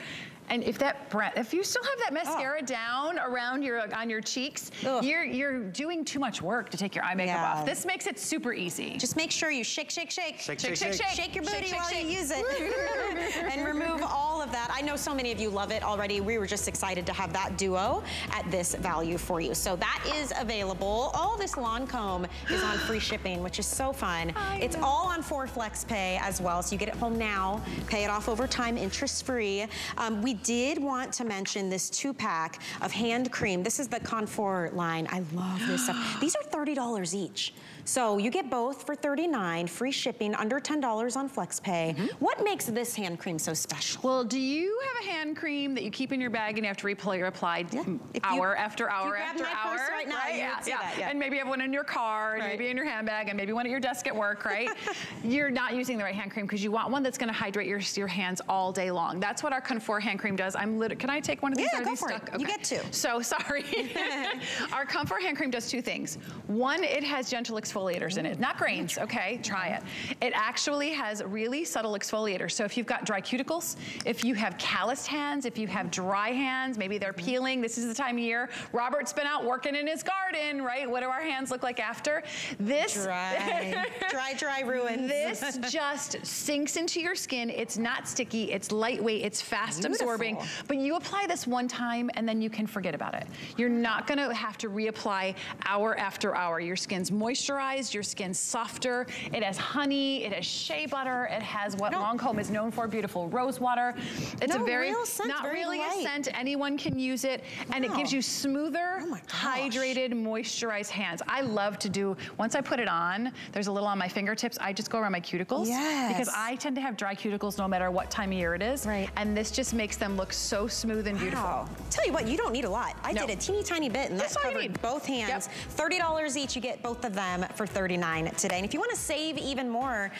And if that if you still have that mascara down around your, on your cheeks, Ugh. you're, you're doing too much work to take your eye makeup Yeah. off. This makes it super easy. Just make sure you shake, shake, shake. Shake, Shake, shake, shake, shake. shake. Shake your booty shake, while shake. you use it and remove all of that. I know so many of you love it already. We were just excited to have that duo at this value for you. So that is available. All this Lancome is on free shipping, which is so fun. it's all on 4 Flex Pay as well. So you get it home now, pay it off over time, interest free. Um, we did want to mention this two pack of hand cream. This is the Confort line. I love this stuff. These are $30 each. So you get both for 39, free shipping, under $10 on FlexPay. Mm-hmm. What makes this hand cream so special? Well, do you have a hand cream that you keep in your bag and you have to replay or apply you- hour after you hour grab after hour? purse right now, you yeah, yeah. that, yeah. And maybe you have one in your car, and maybe in your handbag, and maybe one at your desk at work, right? You're not using the right hand cream because you want one that's going to hydrate your, your hands all day long. That's what our Confort hand cream does. I'm lit- Can I take one of these? Yeah, go these for it. stuck? You get two. So sorry. our Confort hand cream does two things. One, it has gentle exfoliation exfoliators in it. Not grains, okay? Try it. It actually has really subtle exfoliators. So if you've got dry cuticles, if you have calloused hands, if you have dry hands, maybe they're peeling, this is the time of year. Robert's been out working in his garden, right? What do our hands look like after? This. Dry, dry, dry ruins. This just sinks into your skin. It's not sticky, it's lightweight, it's fast absorbing. But you apply this one time and then you can forget about it. You're not gonna have to reapply hour after hour. Your skin's moisturized, your skin softer. It has honey, it has shea butter, it has what Lancome is known for, beautiful rose water. It's No, a very, real scent, not very really light. a scent. Anyone can use it. And it gives you smoother, Oh hydrated, moisturized hands. I love to do, once I put it on, there's a little on my fingertips, I just go around my cuticles. Because I tend to have dry cuticles no matter what time of year it is. Right. And this just makes them look so smooth and beautiful. Wow. Tell you what, you don't need a lot. I No. did a teeny tiny bit and That's that covered both hands. $30 each, you get both of them for 39 today. And if you wanna save even more,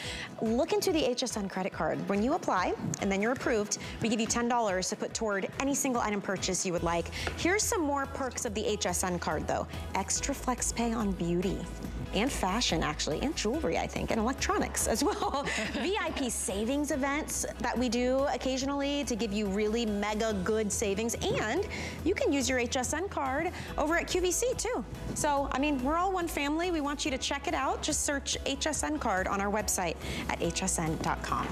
look into the HSN credit card. When you apply and then you're approved, we give you $10 to put toward any single item purchase you would like. Here's some more perks of the HSN card though. Extra flex pay on beauty and fashion actually, and jewelry I think, and electronics as well. VIP savings events that we do occasionally to give you really mega good savings and you can use your HSN card over at QVC too. So, I mean, we're all one family. We want you to check it out. Just search HSN card on our website at hsn.com.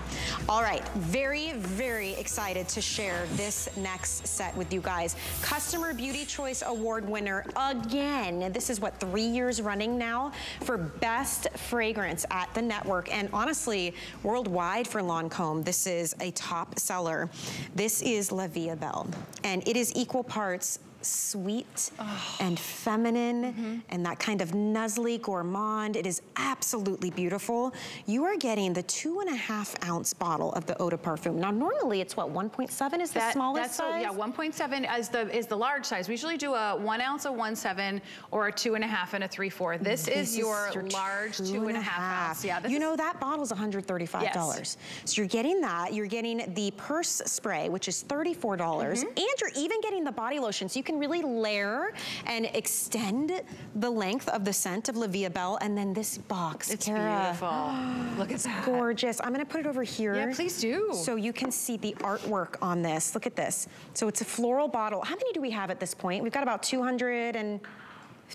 All right, very, very excited to share this next set with you guys. Customer Beauty Choice Award winner again. This is what, three years running now for best fragrance at the network. And honestly, worldwide for Lancome, this is a top seller. This is La Vie Belle. And it is equal parts sweet and feminine and that kind of nuzzly gourmand. It is absolutely beautiful. You are getting the two and a half ounce bottle of the Eau de Parfum. Now, normally it's what, 1.7 is the That- smallest that's a- size? yeah, 1.7 is the is the large size. We usually do a one ounce, a one seven, or a two and a half and a three four. This, is your large two and a half ounce. Yeah, this you know, that bottle's $135. Yes. So you're getting that. You're getting the purse spray, which is 34. dollars Mm-hmm. And you're even getting the body lotion. So you can really layer and extend the length of the scent of La Vie Belle. And then this box, It's Kara. beautiful. Look at that. Gorgeous. I'm gonna put it over here. Yeah, please do. So you can see the artwork on this. Look at this. So it's a floral bottle. How many do we have at this point? We've got about 200 and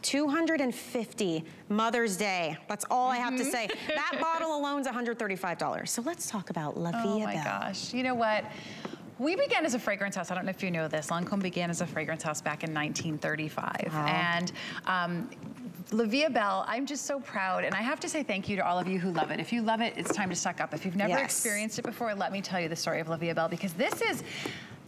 250 Mother's Day. That's all I have to Mm-hmm. say. That bottle alone is $135. So let's talk about La Vie Oh my Belle. gosh. You know what? We began as a fragrance house. I don't know if you know this. Lancome began as a fragrance house back in 1935. And um, La Vie Belle, I'm just so proud. And I have to say thank you to all of you who love it. If you love it, it's time to suck up. If you've never Yes. experienced it before, let me tell you the story of La Bell because this is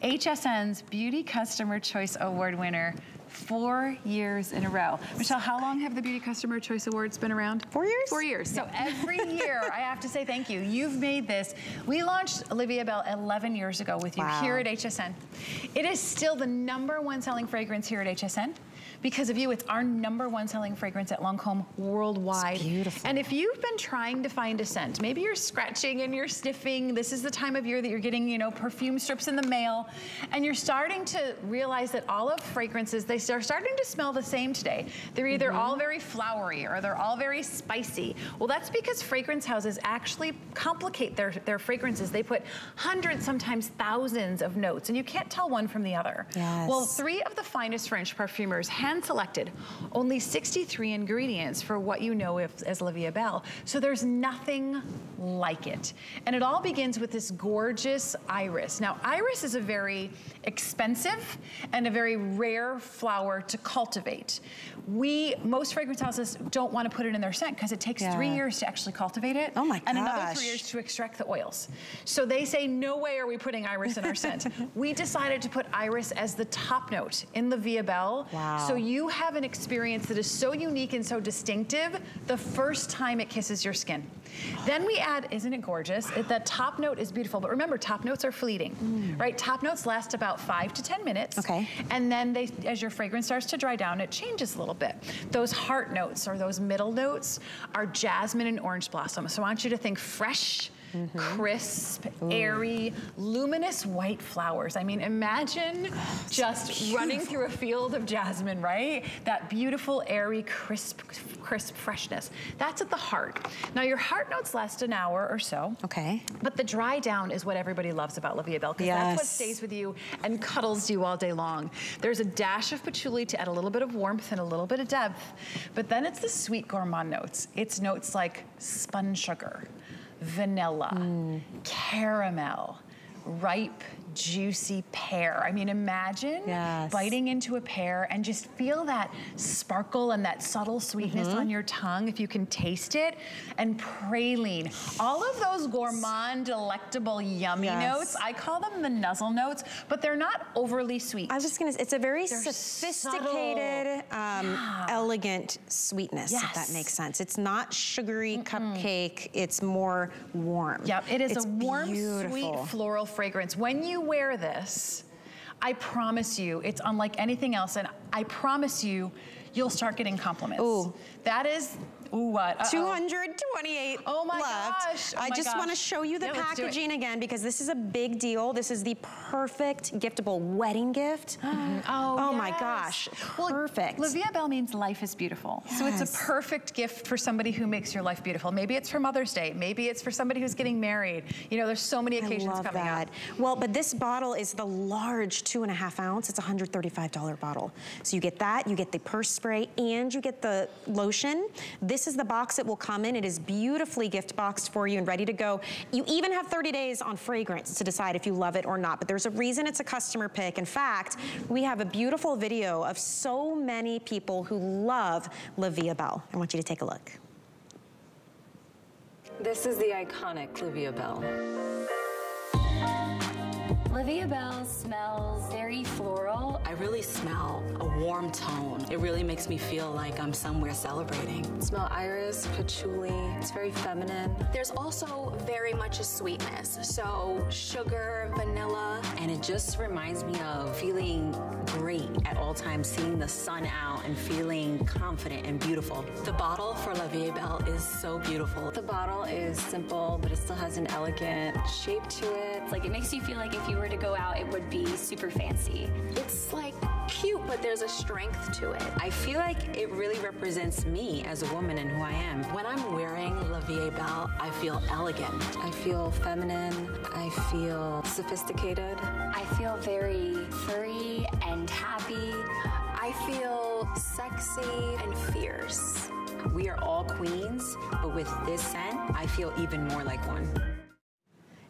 HSN's Beauty Customer Choice Award winner four years in a row. Michelle, how long have the Beauty Customer Choice Awards been around? Four years? Four years. So every year, I have to say thank you. You've made this. We launched La Vie Belle 11 years ago with you Wow. here at HSN. It is still the number one selling fragrance here at HSN. Because of you, it's our number one selling fragrance at Lancome worldwide. It's beautiful. And if you've been trying to find a scent, maybe you're scratching and you're sniffing, this is the time of year that you're getting, you know, perfume strips in the mail, and you're starting to realize that all of fragrances, they are starting to smell the same today. They're either Mm-hmm. all very flowery or they're all very spicy. Well, that's because fragrance houses actually complicate their, their fragrances. They put hundreds, sometimes thousands of notes, and you can't tell one from the other. Yes. Well, three of the finest French perfumers hand selected only 63 ingredients for what you know if, as La Bell. So there's nothing like it. And it all begins with this gorgeous iris. Now, iris is a very expensive and a very rare flower to cultivate. We, most fragrance houses don't want to put it in their scent because it takes three years to actually cultivate it. Oh my And another three years to extract the oils. So they say, no way are we putting iris in our scent. we decided to put iris as the top note in the Vie Belle. Wow. So you have an experience that is so unique and so distinctive the first time it kisses your skin. Then we add, isn't it gorgeous? It- The top note is beautiful, but remember, top notes are fleeting, right? Top notes last about five to 10 minutes. Mm. Okay. And then they, as your fragrance starts to dry down, it changes a little bit. Those heart notes or those middle notes are jasmine and orange blossom. So I want you to think fresh, Mm-hmm. crisp, airy, luminous white flowers. I mean, imagine just running through a field of jasmine, right? That beautiful, airy, crisp, crisp freshness. That's at the heart. Now, your heart notes last an hour or so. Okay. But the dry down is what everybody loves about La Vie Belle because that's what stays with you and cuddles you all day long. There's a dash of patchouli to add a little bit of warmth and a little bit of depth, but then it's the sweet gourmand notes. It's notes like spun sugar, vanilla, Mm. caramel, ripe, juicy pear. I mean, imagine Yes. biting into a pear and just feel that sparkle and that subtle sweetness Mm-hmm. on your tongue if you can taste it. And praline, all of those gourmand, delectable, yummy Yes. notes. I call them the nuzzle notes, but they're not overly sweet. I was just gonna, say, it's a very They're sophisticated, um, elegant sweetness, yes. if that makes sense. It's not sugary cupcake, it's more warm. Yep, it is It's a warm, beautiful. sweet floral fragrance. When you wear this, I promise you, it's unlike anything else, and I promise you, you'll start getting compliments. Ooh. That is, ooh, what? Uh-oh. 228 Oh my left. gosh. Oh I my just want to show you the Yeah, let's do it. packaging again because this is a big deal. This is the perfect giftable wedding gift. Oh, oh, my yes. gosh. Well, Perfect. La Vie Belle means life is beautiful. So it's a perfect gift for somebody who makes your life beautiful. Maybe it's for Mother's Day. Maybe it's for somebody who's getting married. You know, there's so many occasions I love coming that. up. Well, but this bottle is the large two and a half ounce. It's a $135 bottle. So you get that, you get the purse spray, and you get the lotion. This is the box it will come in. It is beautifully gift boxed for you and ready to go. You even have 30 days on fragrance to decide if you love it or not. But there's a reason it's a customer pick. In fact, we have a beautiful video of so many people who love La Vie Belle. I want you to take a look. This is the iconic La Vie Belle. La Vie Belle smells very floral. I really smell a warm tone. It really makes me feel like I'm somewhere celebrating. Smell iris, patchouli. It's very feminine. There's also very much a sweetness. So sugar, vanilla. And it just reminds me of feeling great at all times, seeing the sun out and feeling confident and beautiful. The bottle for La Vie Belle is so beautiful. The bottle is simple, but it still has an elegant shape to it. Like it makes you feel like if you were to go out, it would be super fancy. It's like cute, but there's a strength to it. I feel like it really represents me as a woman and who I am. When I'm wearing La Vie Belle, I feel elegant. I feel feminine. I feel sophisticated. I feel very free and happy. I feel sexy and fierce. We are all queens, but with this scent, I feel even more like one.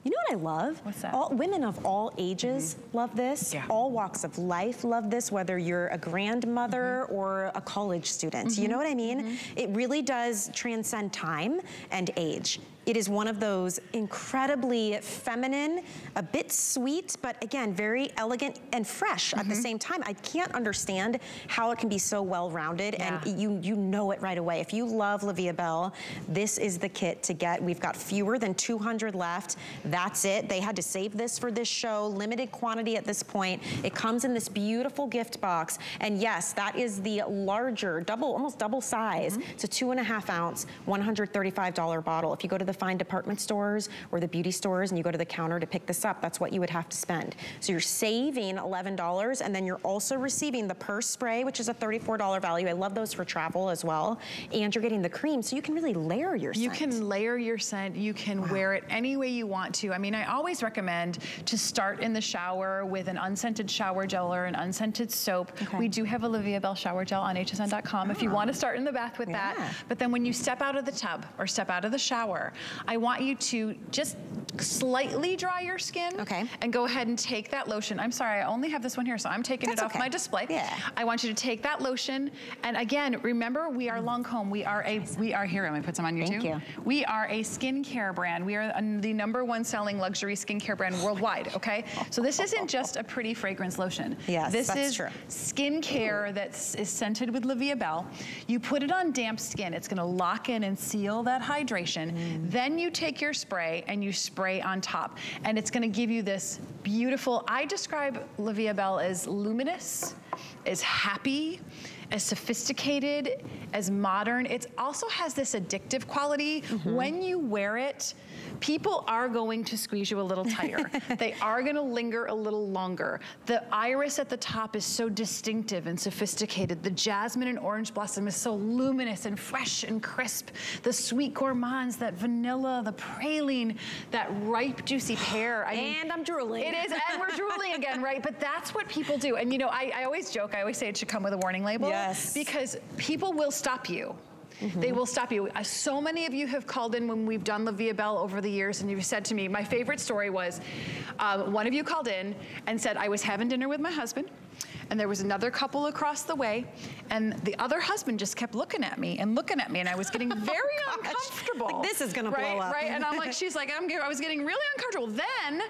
You know what I love? What's that? All, women of all ages mm-hmm. love this. Yeah. All walks of life love this, whether you're a grandmother mm-hmm. or a college student. You mm-hmm. know what I mean? It really does transcend time and age. It is one of those incredibly feminine, a bit sweet, but again, very elegant and fresh at the mm-hmm. same time. I can't understand how it can be so well-rounded Yeah. and you, you know it right away. If you love La Vie Belle, this is the kit to get. We've got fewer than 200 left. That's it. They had to save this for this show, limited quantity at this point. It comes in this beautiful gift box. And yes, that is the larger, double, almost double size. Mm-hmm. It's a two and a half ounce, $135 bottle. If you go to the fine department stores or the beauty stores and you go to the counter to pick this up, that's what you would have to spend. So you're saving $11 and then you're also receiving the purse spray, which is a $34 value. I love those for travel as well. And you're getting the cream, so you can really layer your scent. You can layer your scent. You can wear it any way you want to. I mean, I always recommend to start in the shower with an unscented shower gel or an unscented soap. We do have La Vie Belle shower gel on hsn.com if you oh. want to start in the bath with Yeah. that. But then when you step out of the tub or step out of the shower, I want you to just slightly dry your skin Okay. and go ahead and take that lotion. I'm sorry, I only have this one here, so I'm taking That's it off okay. my display. Yeah. I want you to take that lotion and again, remember we are Lancome. We are a we are here. Let me put some on you Thank too. you. We are a skincare brand. We are the number one selling luxury skincare brand worldwide, okay? So this isn't just a pretty fragrance lotion. Yes, this that's is true. skincare that is scented with La Vie Belle. You put it on damp skin. It's gonna lock in and seal that hydration. Mm. Then you take your spray and you spray on top. And it's gonna give you this beautiful, I describe La Vie Belle as luminous, as happy, as sophisticated, as modern. It also has this addictive quality. Mm-hmm. When you wear it, people are going to squeeze you a little tighter. they are gonna linger a little longer. The iris at the top is so distinctive and sophisticated. The jasmine and orange blossom is so luminous and fresh and crisp. The sweet gourmands, that vanilla, the praline, that ripe, juicy pear. I mean, And I'm drooling. It is, and we're drooling again, right? But that's what people do. And you know, I, I always joke, I always say it should come with a warning label. Yes. Because people will stop you. They will stop you. Uh, So many of you have called in when we've done La Vie Belle over the years and you've said to me, my favorite story was, um, one of you called in and said, I was having dinner with my husband and there was another couple across the way and the other husband just kept looking at me and looking at me and I was getting oh very uncomfortable. Like, this is gonna blow up. Right, and I'm like, she's like, I'm, I was getting really uncomfortable. Then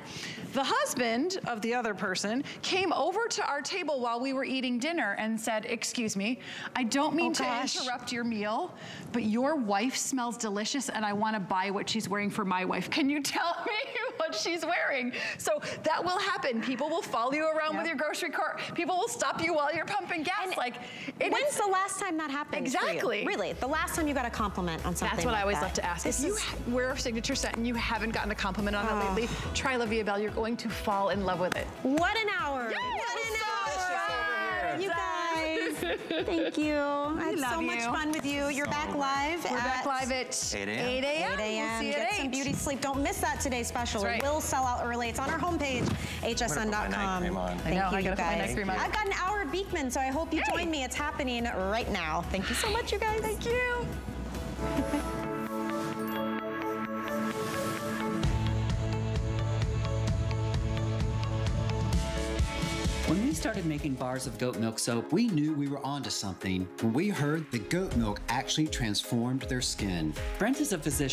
the husband of the other person came over to our table while we were eating dinner and said, excuse me, I don't mean Oh, to gosh. interrupt your meal, but your wife smells delicious and I want to buy what she's wearing for my wife. Can you tell me what she's wearing? So that will happen. People will follow you around with your grocery cart. People will stop you while you're pumping gas. like, it When's the last time that happened? Exactly. Really, the last time you got a compliment on something That's what like I always that. love to ask. This if you wear a signature set and you haven't gotten a compliment on Oh. it lately, ah. try La Vie Belle. You're going to fall in love with it. What an hour! Yay, what an hour! Excited. You guys, thank you. I had so love much fun with you. You're back live. We're at back live at 8 8 a.m. a.m. 8 a.m. We'll see you Get at some beauty sleep. Don't miss that today's special. That's It will sell out early. It's on our homepage, hsn.com. night. I Thank know, you, I you gotta put my night guys. cream on. I've got an hour of Beekman, so I hope you Yay. join me. It's happening right now. Thank you so much, you guys. Thank you. When we started making bars of goat milk soap, we knew we were onto something when we heard the goat milk actually transformed their skin. Brent is a physician.